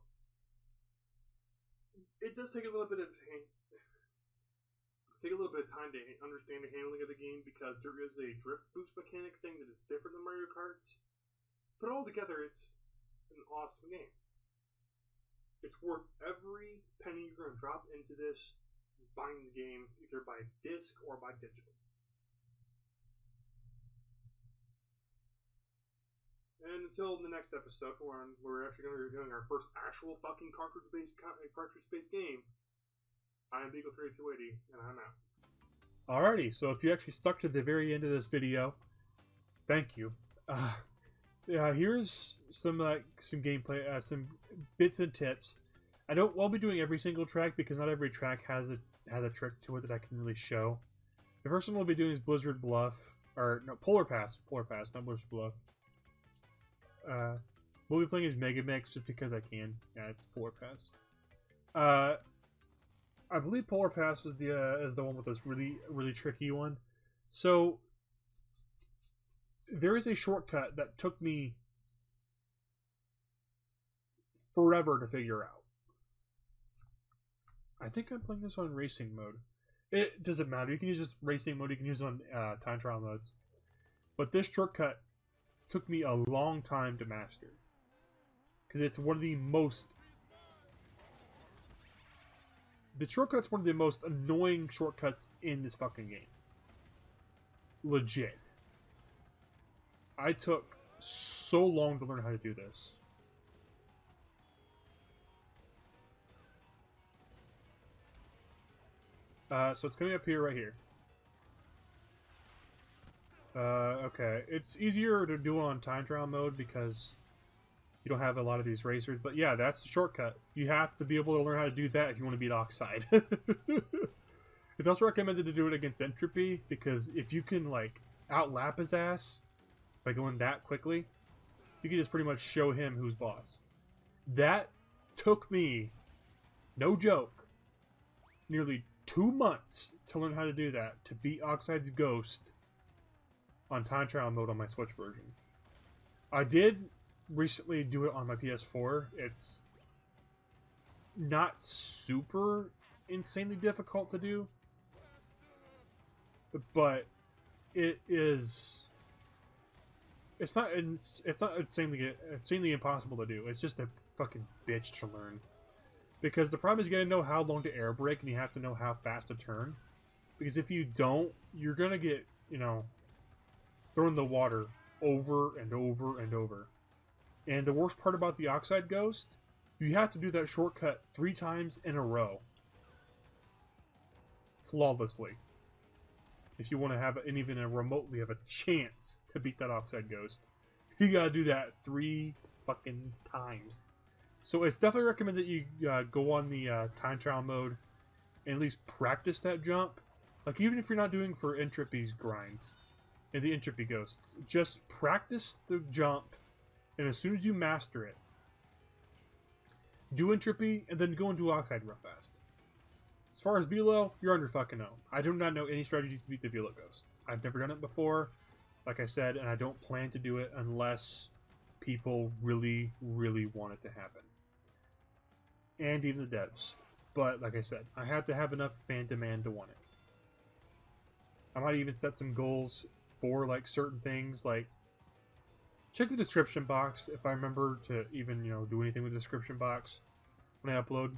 It does take a little bit of take a little bit of time to understand the handling of the game because there is a drift boost mechanic thing that is different than Mario Kart's. But altogether, it's an awesome game. It's worth every penny you're going to drop into this buying the game either by disc or by digital. And until the next episode, when we're actually going to be doing our first actual fucking cartridge-based cartridge-based game, I am Beagle3280, and I'm out. Alrighty, so if you actually stuck to the very end of this video, thank you. Uh, yeah, here's some like some gameplay, uh, some bits and tips. I don't. Won't be doing every single track because not every track has a has a trick to it that I can really show. The first one we'll be doing is Blizzard Bluff, or no, Polar Pass. Polar Pass, not Blizzard Bluff. Uh, we'll be playing as Mega Mix just because I can. Yeah, it's Polar Pass. Uh, I believe Polar Pass is the uh, is the one with this really really tricky one. So there is a shortcut that took me forever to figure out. I think I'm playing this on racing mode. It doesn't matter. You can use this racing mode. You can use it on uh, time trial modes. But this shortcut took me a long time to master because it's one of the most. The shortcut's one of the most annoying shortcuts in this fucking game. Legit. I took so long to learn how to do this. Uh, so it's coming up here, right here. Uh, okay. It's easier to do on time trial mode because you don't have a lot of these racers. But yeah, that's the shortcut. You have to be able to learn how to do that if you want to beat Oxide. it's also recommended to do it against N. Tropy because if you can, like, outlap his ass by going that quickly, you can just pretty much show him who's boss. That took me, no joke, nearly two months to learn how to do that, to beat Oxide's Ghost on time trial mode on my Switch version. I did recently do it on my PS4. It's not super insanely difficult to do, but it is. It's not. It's, not insanely insanely impossible to do. It's just a fucking bitch to learn. Because the problem is you gotta know how long to air brake and you have to know how fast to turn. Because if you don't, you're gonna get, you know, thrown in the water over and over and over. And the worst part about the Oxide Ghost, you have to do that shortcut three times in a row. Flawlessly. If you want to have and even a remotely have a chance to beat that Oxide Ghost. You gotta do that three fucking times. So it's definitely recommended that you uh, go on the uh, time trial mode and at least practice that jump. Like even if you're not doing for N. Tropy's grinds and the N. Tropy ghosts, just practice the jump, and as soon as you master it, do N. Tropy and then go do oxide real fast. As far as Velo, you're under fucking own. I do not know any strategies to beat the Velo ghosts. I've never done it before, like I said, and I don't plan to do it unless people really, really want it to happen and even the devs. But like I said, I have to have enough fan demand to want it. I might even set some goals for like certain things, like check the description box if I remember to even you know do anything with the description box when I upload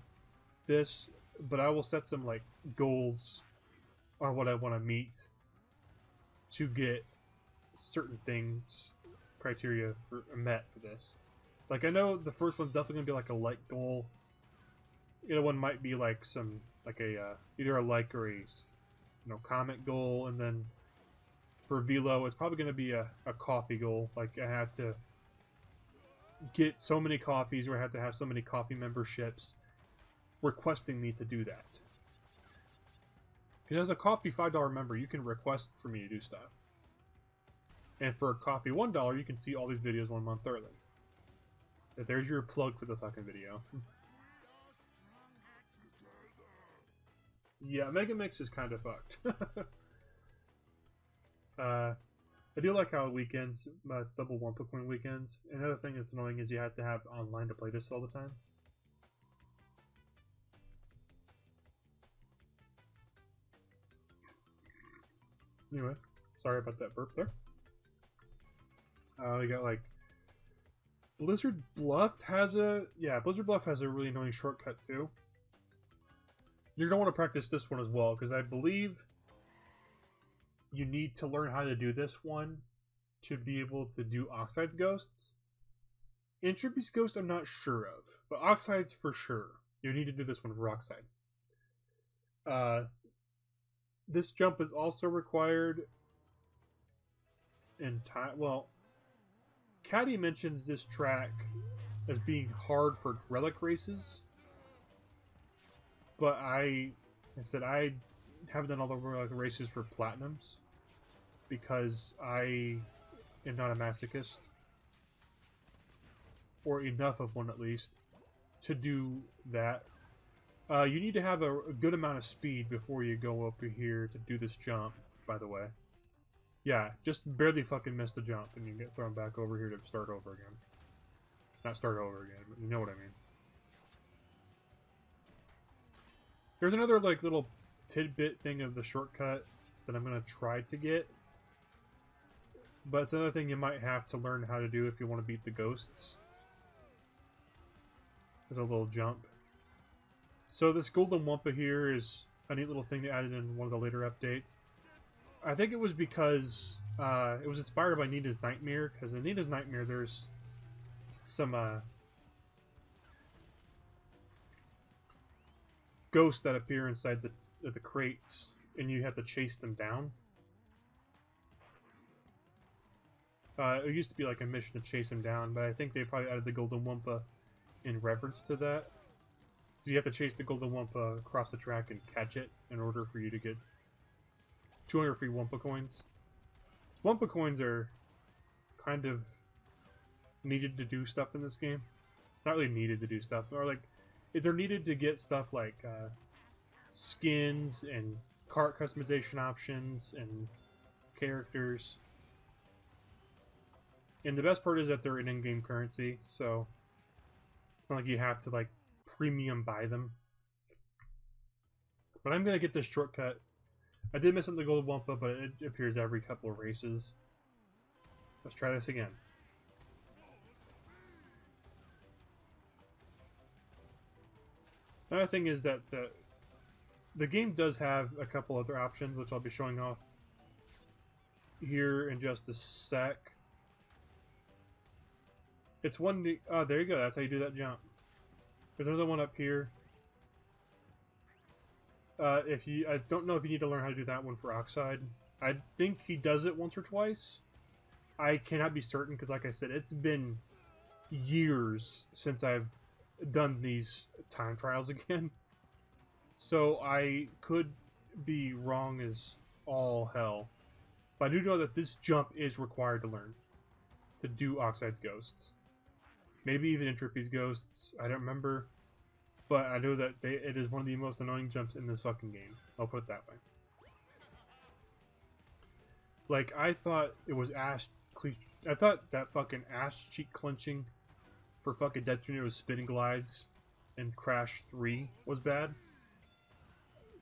this. But I will set some like goals on what I want to meet to get certain things criteria for met for this. Like I know the first one's definitely gonna be like a like goal the other one might be like some like a uh, either a like or a you know comment goal, and then for Velo, it's probably going to be a, a Ko-fi goal. Like I have to get so many coffees, or I have to have so many Ko-fi memberships requesting me to do that. Because as a Ko-fi five dollar member, you can request for me to do stuff. And for a Ko-fi one dollar, you can see all these videos one month early. There's your plug for the fucking video. Yeah, Mega Mix is kind of fucked. uh, I do like how weekends, uh, it's double one Pokemon weekends. Another thing that's annoying is you have to have online to play this all the time. Anyway, sorry about that burp there. Uh, we got like Blizzard Bluff has a yeah, Blizzard Bluff has a really annoying shortcut too. You're to want to practice this one as well, because I believe you need to learn how to do this one to be able to do Oxide's Ghosts. N. Tropy's Ghost, I'm not sure of, but Oxide's for sure. You need to do this one for Oxide. Uh, this jump is also required in time. Well, Caddy mentions this track as being hard for relic races but I, I said I haven't done all the like, races for platinums because I am not a masochist. or enough of one at least, to do that. Uh, you need to have a, a good amount of speed before you go up here to do this jump, by the way. Yeah, just barely fucking missed the jump and you get thrown back over here to start over again. Not start over again, but you know what I mean. There's another like little tidbit thing of the shortcut that I'm gonna try to get. But it's another thing you might have to learn how to do if you want to beat the ghosts. There's a little jump. So this golden wumpa here is a neat little thing they added in one of the later updates. I think it was because uh, it was inspired by Nina's Nightmare, because in Nina's Nightmare there's some uh, ghosts that appear inside the, the crates, and you have to chase them down. Uh, it used to be like a mission to chase them down, but I think they probably added the Golden Wumpa in reference to that. You have to chase the Golden Wumpa across the track and catch it in order for you to get 200 free Wumpa coins. Wumpa coins are kind of needed to do stuff in this game. Not really needed to do stuff, or like they're needed to get stuff like uh, skins and cart customization options and characters. And the best part is that they're an in-game currency, so it's not like you have to like premium buy them. But I'm gonna get this shortcut. I did miss on the gold Wumpa, but it appears every couple of races. Let's try this again. Another thing is that the the game does have a couple other options, which I'll be showing off here in just a sec. It's one. Oh, there you go. That's how you do that jump. There's another one up here. Uh, if you, I don't know if you need to learn how to do that one for Oxide. I think he does it once or twice. I cannot be certain because, like I said, it's been years since I've done these time trials again. So I could be wrong as all hell. But I do know that this jump is required to learn to do Oxide's ghosts. Maybe even N. Tropy's ghosts. I don't remember. But I know that they, it is one of the most annoying jumps in this fucking game. I'll put it that way. Like, I thought it was ass... I thought that fucking ass cheek clenching for fucking Death Tornado Spinning Glides and Crash 3 was bad.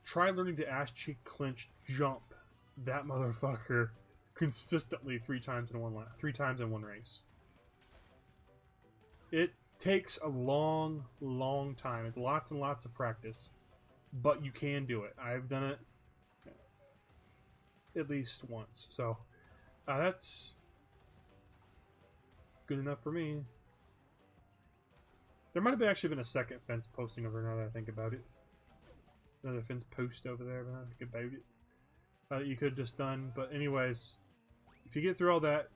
Try learning to ass cheek clench jump that motherfucker consistently three times in one la- three times in one race. It takes a long, long time. It's lots and lots of practice, but you can do it. I've done it at least once, so uh, that's good enough for me. There might have actually been a second fence posting over now that I think about it. Another fence post over there, but I think about it. Uh, you could have just done, but anyways, if you get through all that,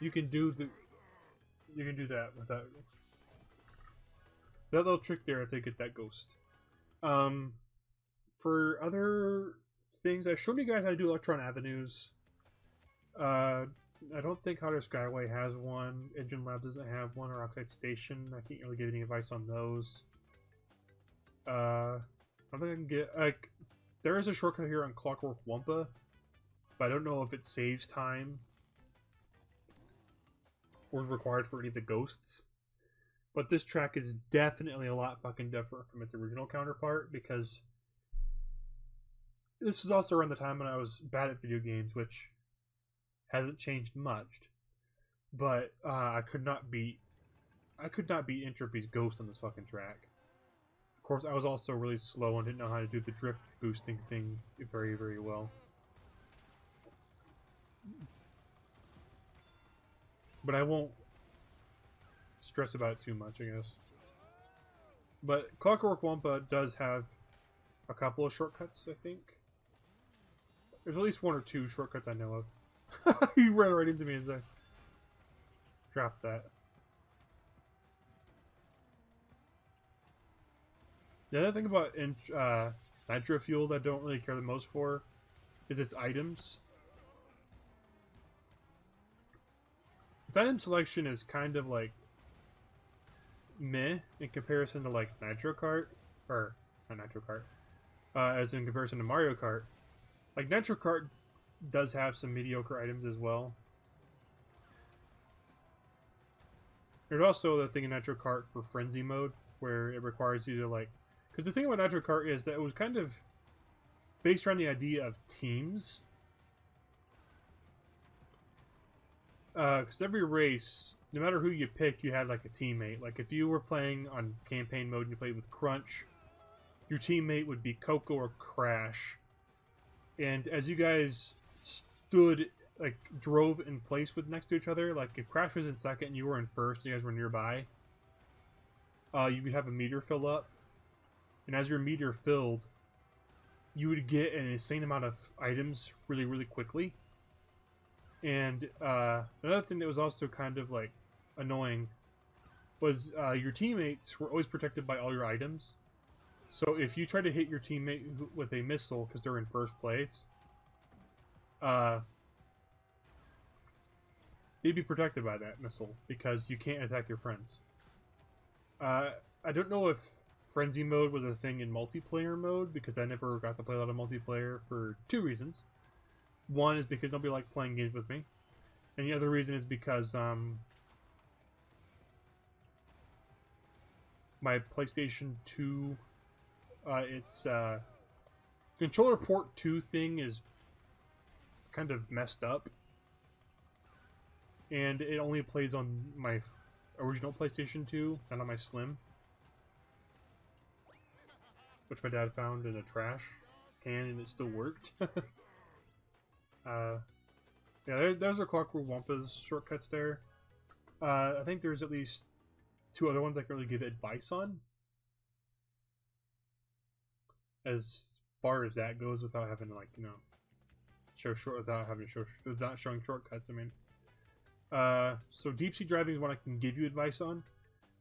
you can do the, you can do that without that little trick there to get that ghost. Um, for other things, I've shown you guys how to do Electron Avenues. Uh, I don't think Hot Air Skyway has one. N. Gin Lab doesn't have one, or Oxide Station. I can't really give any advice on those. Uh, I think I can get like there is a shortcut here on Clockwork Wumpa, but I don't know if it saves time or is required for any of the ghosts. But this track is definitely a lot fucking different from its original counterpart because this was also around the time when I was bad at video games, which hasn't changed much. But uh, I could not beat I could not beat N. Tropy's Ghost on this fucking track. Of course, I was also really slow and didn't know how to do the drift boosting thing very, very well. But I won't stress about it too much, I guess. But Clockwork Wumpa does have a couple of shortcuts, I think. There's at least one or two shortcuts I know of. he ran right into me as I dropped that. The other thing about uh, Nitro Fuel that I don't really care the most for is its items. its item selection is kind of like meh in comparison to like Nitro Kart or not Nitro Kart, uh, as in comparison to Mario Kart. Like Nitro Kart does have some mediocre items as well. There's also the thing in Nitro Kart for Frenzy mode where it requires you to like, because the thing about Nitro Kart is that it was kind of based around the idea of teams. Because uh, every race, no matter who you picked, you had like a teammate. Like if you were playing on campaign mode and you played with Crunch, your teammate would be Coco or Crash. And as you guys stood, like drove in place with next to each other, like if Crash was in second and you were in first, you guys were nearby, uh, you would have a meter fill up. And as your meter filled, you would get an insane amount of items really, really quickly. And uh, another thing that was also kind of like annoying was uh, your teammates were always protected by all your items. So if you try to hit your teammate with a missile because they're in first place, uh, they'd be protected by that missile because you can't attack your friends. Uh, I don't know if frenzy mode was a thing in multiplayer mode because I never got to play a lot of multiplayer for two reasons. One is because nobody liked playing games with me, and the other reason is because um, my PlayStation 2, uh, its uh, controller port 2 thing is kind of messed up. And it only plays on my original PlayStation 2, not on my Slim. Which my dad found in a trash can and it still worked. uh, yeah, there, there's a Clockwork Wumpa's shortcuts there. Uh, I think there's at least two other ones I can really give advice on. As far as that goes, without having to like you know show short without having to show without showing shortcuts. I mean, uh, so deep sea driving is what I can give you advice on.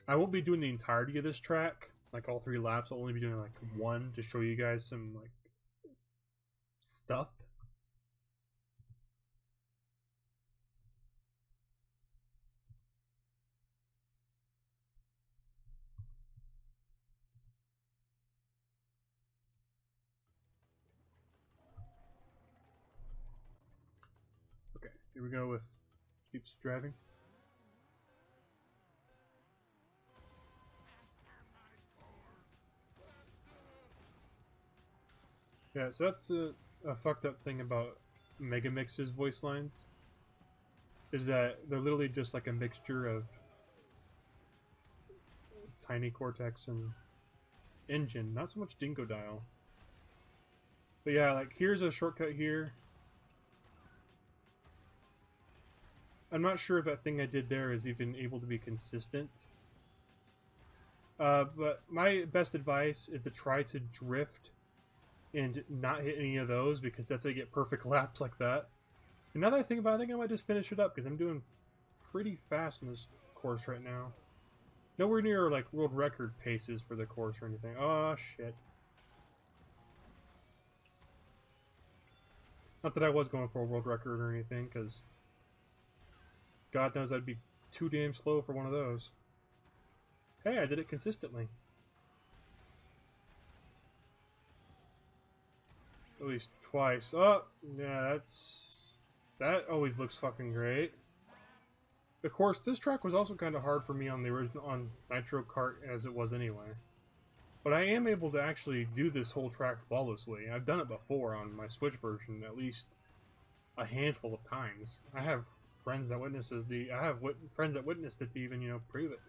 I won't be doing the entirety of this track, like all three laps. I'll only be doing like one to show you guys some like stuff. Okay, here we go with keeps driving. Yeah, so that's a, a fucked up thing about Mega Megamix's voice lines. Is that they're literally just like a mixture of Tiny Cortex and N. Gin, not so much Dingodile. But yeah, like here's a shortcut here. I'm not sure if that thing I did there is even able to be consistent. Uh, but my best advice is to try to drift and not hit any of those because that's how you get perfect laps like that. And now that I think about it, I think I might just finish it up because I'm doing pretty fast in this course right now. Nowhere near like world record paces for the course or anything. Oh shit. Not that I was going for a world record or anything, because God knows I'd be too damn slow for one of those. Hey, I did it consistently. At least twice. Oh, yeah, that's... That always looks fucking great. Of course, this track was also kind of hard for me on the original on Nitro Kart as it was anyway. But I am able to actually do this whole track flawlessly. I've done it before on my Switch version at least a handful of times. I have friends that witnesses the I have friends that witnessed it to even you know prove it.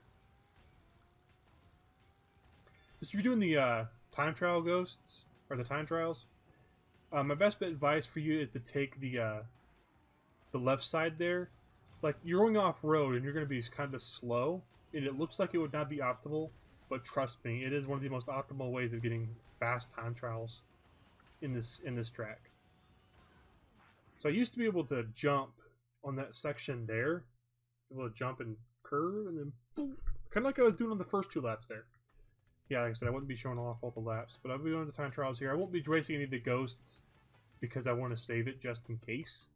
If you're doing the uh, time trial ghosts or the time trials, uh, my best advice for you is to take the uh, the left side there. Like you're going off road and you're going to be kind of slow, and it looks like it would not be optimal. But trust me, it is one of the most optimal ways of getting fast time trials in this in this track. So I used to be able to jump on that section there, able to jump and curve, and then boom, kind of like I was doing on the first two laps there. Yeah, like I said, I wouldn't be showing off all the laps, but I'll be doing the time trials here. I won't be racing any of the ghosts because I want to save it just in case.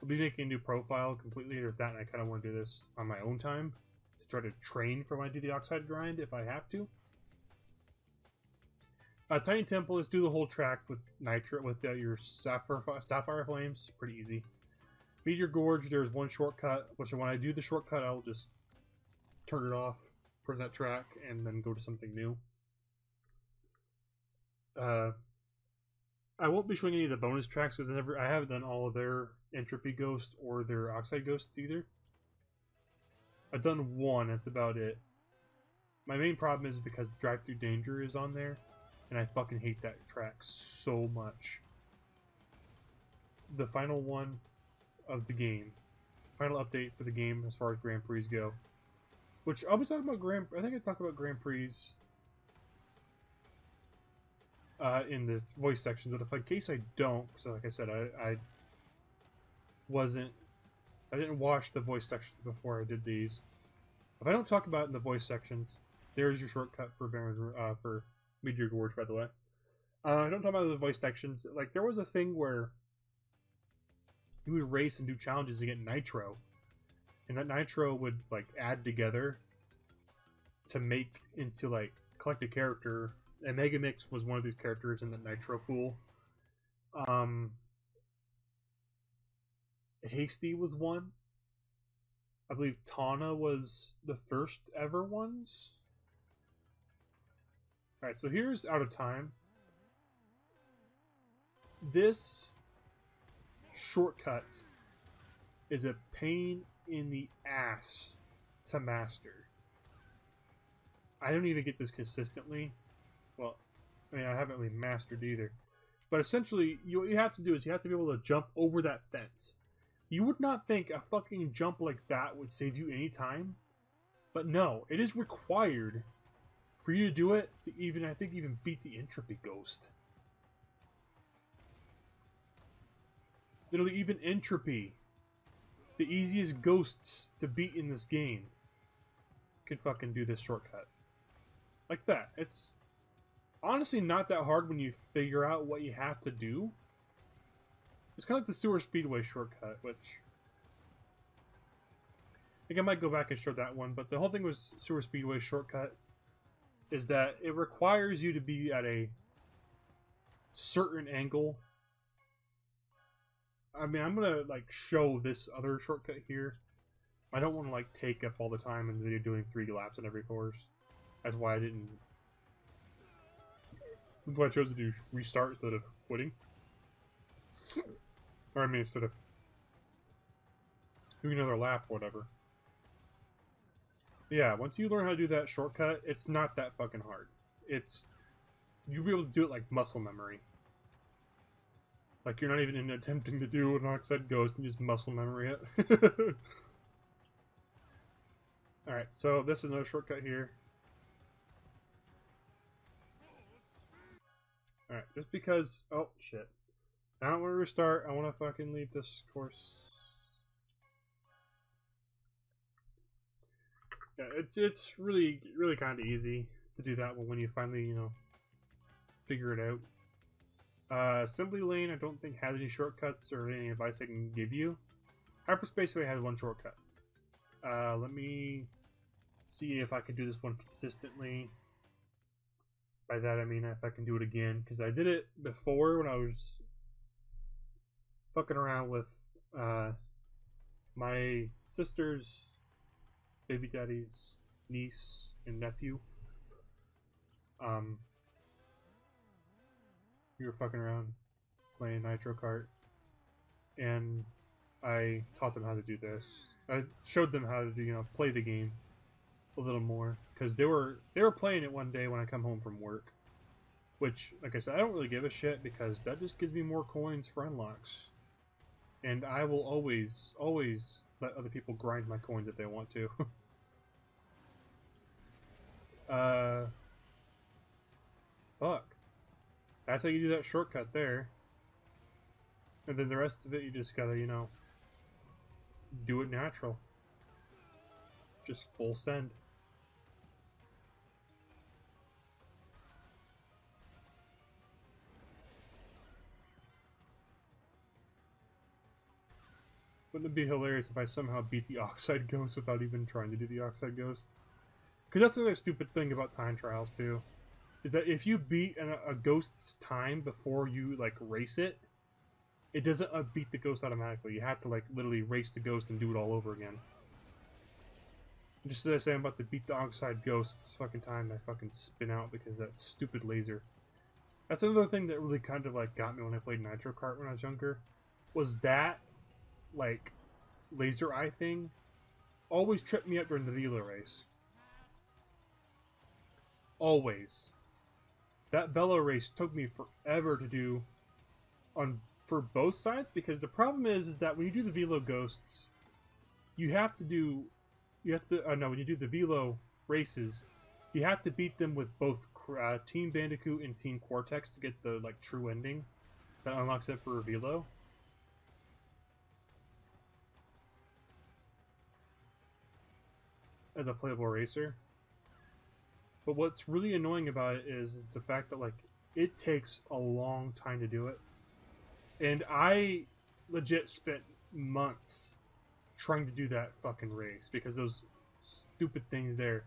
I'll be making a new profile completely. There's that, and I kind of want to do this on my own time to try to train for my DD Oxide grind if I have to. Uh, Tiger Temple, let's do the whole track with Nitro with uh, your Sapphire, Sapphire Flames. Pretty easy. Meteor Gorge, there's one shortcut, which when I do the shortcut, I'll just turn it off that track and then go to something new. Uh, I won't be showing any of the bonus tracks because I never I haven't done all of their N. Tropy Ghost or their Oxide Ghost either. I've done one, that's about it. My main problem is because Drive Through Danger is on there, and I fucking hate that track so much. The final one of the game, final update for the game as far as Grand Prix go, which I'll be talking about Grand. I think I talked about Grand Prix uh, in the voice section, but if in case I don't, so like I said, I, I wasn't, I didn't watch the voice section before I did these. If I don't talk about it in the voice sections, there's your shortcut for Barin, uh, for Meteor Gorge, by the way. Uh, I don't talk about the voice sections. Like there was a thing where you would race and do challenges to get Nitro, and that Nitro would like add together to make into like collect a character and Megamix was one of these characters in the Nitro pool. Um, Hasty was one. I believe Tawna was the first ever ones. Alright, so here's Out of Time. This shortcut is a pain in the ass to master. I don't even get this consistently. Well, I mean, I haven't really mastered either. But essentially, you, what you have to do is you have to be able to jump over that fence. You would not think a fucking jump like that would save you any time. But no, it is required for you to do it to even, I think, even beat the N. Tropy Ghost. Literally, even N. Tropy, the easiest ghosts to beat in this game, can fucking do this shortcut. Like that. It's honestly not that hard when you figure out what you have to do. It's kind of like the sewer speedway shortcut, which I think I might go back and show that one. But the whole thing with sewer speedway shortcut is that it requires you to be at a certain angle. I mean, I'm gonna like show this other shortcut here. I don't want to like take up all the time the video doing three laps in every course. That's why I didn't that's why I chose to do restart instead of quitting. or I mean, instead of doing another lap whatever. Yeah, once you learn how to do that shortcut, it's not that fucking hard. It's you'll be able to do it like muscle memory. Like you're not even attempting to do an oxide ghost and just muscle memory it. Alright, so this is another shortcut here. Alright, just because... Oh, shit. I don't want to restart. I want to fucking leave this course. Yeah, it's it's really really kind of easy to do that when you finally you know figure it out. Uh, Assembly Lane I don't think has any shortcuts or any advice I can give you. Hyperspaceway has one shortcut. Uh, let me see if I can do this one consistently. By that I mean if I can do it again, because I did it before when I was fucking around with uh, my sister's baby daddy's niece and nephew. Um, we were fucking around playing Nitro Kart, and I taught them how to do this. I showed them how to do, you know, play the game a little more because they were they were playing it one day when I come home from work. Which, like I said, I don't really give a shit because that just gives me more coins for unlocks. And I will always, always let other people grind my coins if they want to. uh, fuck. That's how you do that shortcut there. And then the rest of it, you just gotta, you know, do it natural. Just full send. Wouldn't it be hilarious if I somehow beat the Oxide Ghost without even trying to do the Oxide Ghost? Because that's another stupid thing about time trials too, is that if you beat an, a ghost's time before you like race it, it doesn't uh, beat the ghost automatically. You have to like literally race the ghost and do it all over again. Just as I say, I'm about to beat the Oxide Ghost fucking time, I fucking spin out because that stupid laser. That's another thing that really kind of like got me when I played Nitro Kart when I was younger. Was that like laser eye thing always tripped me up during the Velo race. Always. That Velo race took me forever to do on for both sides because the problem is is that when you do the Velo ghosts, you have to do you have to uh, no when you do the Velo races, you have to beat them with both uh, Team Bandicoot and Team Cortex to get the like true ending that unlocks it for Velo. As a playable racer. But what's really annoying about it is, is the fact that like it takes a long time to do it. And I legit spent months trying to do that fucking race because those stupid things there.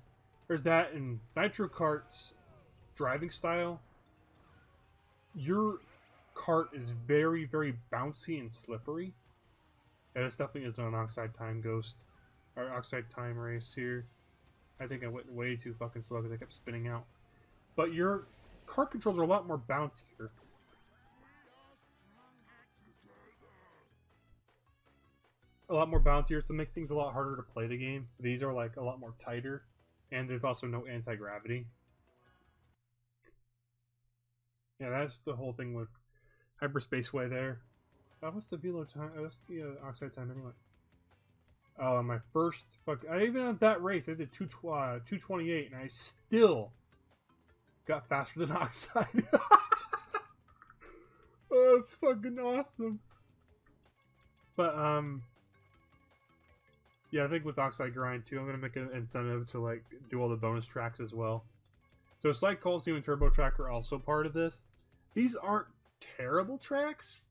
There's that in Nitro Kart's driving style. Your cart is very, very bouncy and slippery. Yeah, this definitely is an Oxide Time Ghost. Or Oxide Time race here. I think I went way too fucking slow because I kept spinning out. But your cart controls are a lot more bouncier. a lot more bouncier, so it makes things a lot harder to play the game. These are like a lot more tighter, and there's also no anti-gravity. Yeah, that's the whole thing with Hyperspace Way there. Uh, what's the velo time? Uh, what's the uh, oxide time anyway? Oh, my first fuck. I even at that race, I did two uh, two twenty eight, and I still got faster than oxide. oh, that's fucking awesome. But um, yeah, I think with Oxide Grind too, I'm gonna make an incentive to like do all the bonus tracks as well. So Slide Coliseum and Turbo Track are also part of this. These aren't terrible tracks.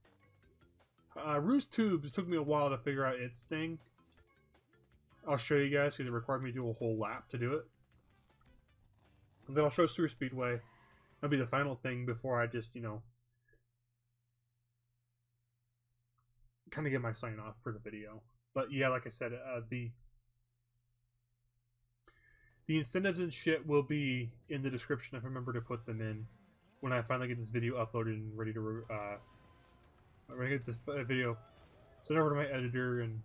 Uh, Roo's Tubes took me a while to figure out its thing. I'll show you guys because it required me to do a whole lap to do it. And then I'll show Sewer Speedway. That'll be the final thing before I just, you know, kind of get my sign off for the video. But yeah, like I said, uh, the the incentives and shit will be in the description if I remember to put them in when I finally get this video uploaded and ready to uh, ready to get this uh, video sent over to my editor and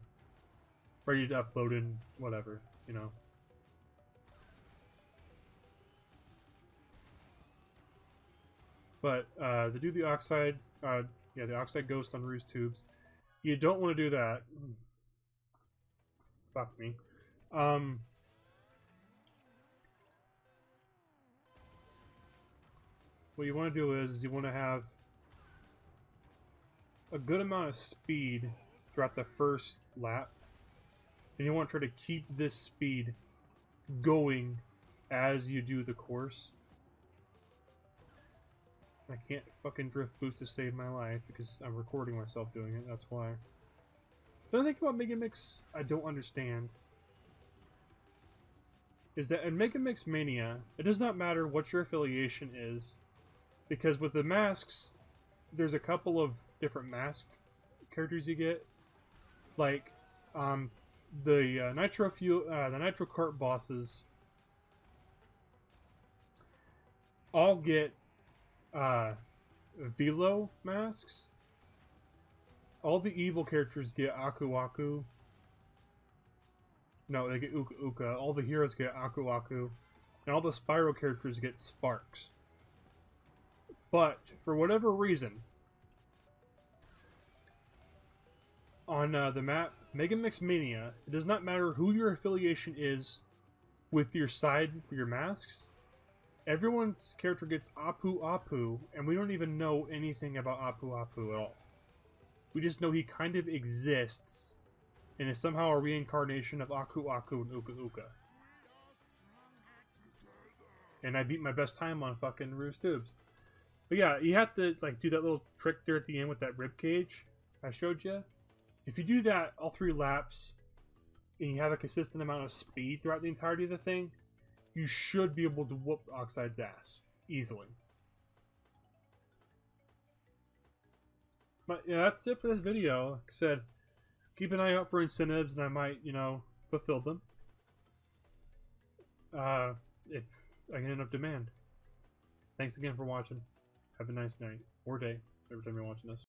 ready to upload and whatever, you know. But uh, to do the oxide, uh, yeah, the oxide ghost on Roo's Tubes, you don't want to do that fuck me. Um, what you want to do is you want to have a good amount of speed throughout the first lap. And you want to try to keep this speed going as you do the course. I can't fucking drift boost to save my life because I'm recording myself doing it, that's why. So I think about Mega Mix I don't understand is that in Mega Mix Mania, it does not matter what your affiliation is, because with the masks, there's a couple of different mask characters you get, like um, the uh, Nitro Fuel, uh, the Nitro Kart bosses, all get uh, Velo masks, all the evil characters get Aku Aku. No, they get Uka Uka. All the heroes get Aku Aku. And all the Spyro characters get Sparx. But, for whatever reason, on uh, the map Mega Mix Mania, it does not matter who your affiliation is with your side for your masks. Everyone's character gets Apu Apu, and we don't even know anything about Apu Apu at all. We just know he kind of exists and is somehow a reincarnation of Aku Aku and Uka Uka. And I beat my best time on fucking Roo's Tubes. But yeah, you have to like do that little trick there at the end with that rib cage I showed you. If you do that all three laps, and you have a consistent amount of speed throughout the entirety of the thing, you should be able to whoop Oxide's ass easily. But yeah, that's it for this video. Like I said, keep an eye out for incentives, and I might, you know, fulfill them. Uh, if I get enough demand. Thanks again for watching. Have a nice night or day every time you're watching this.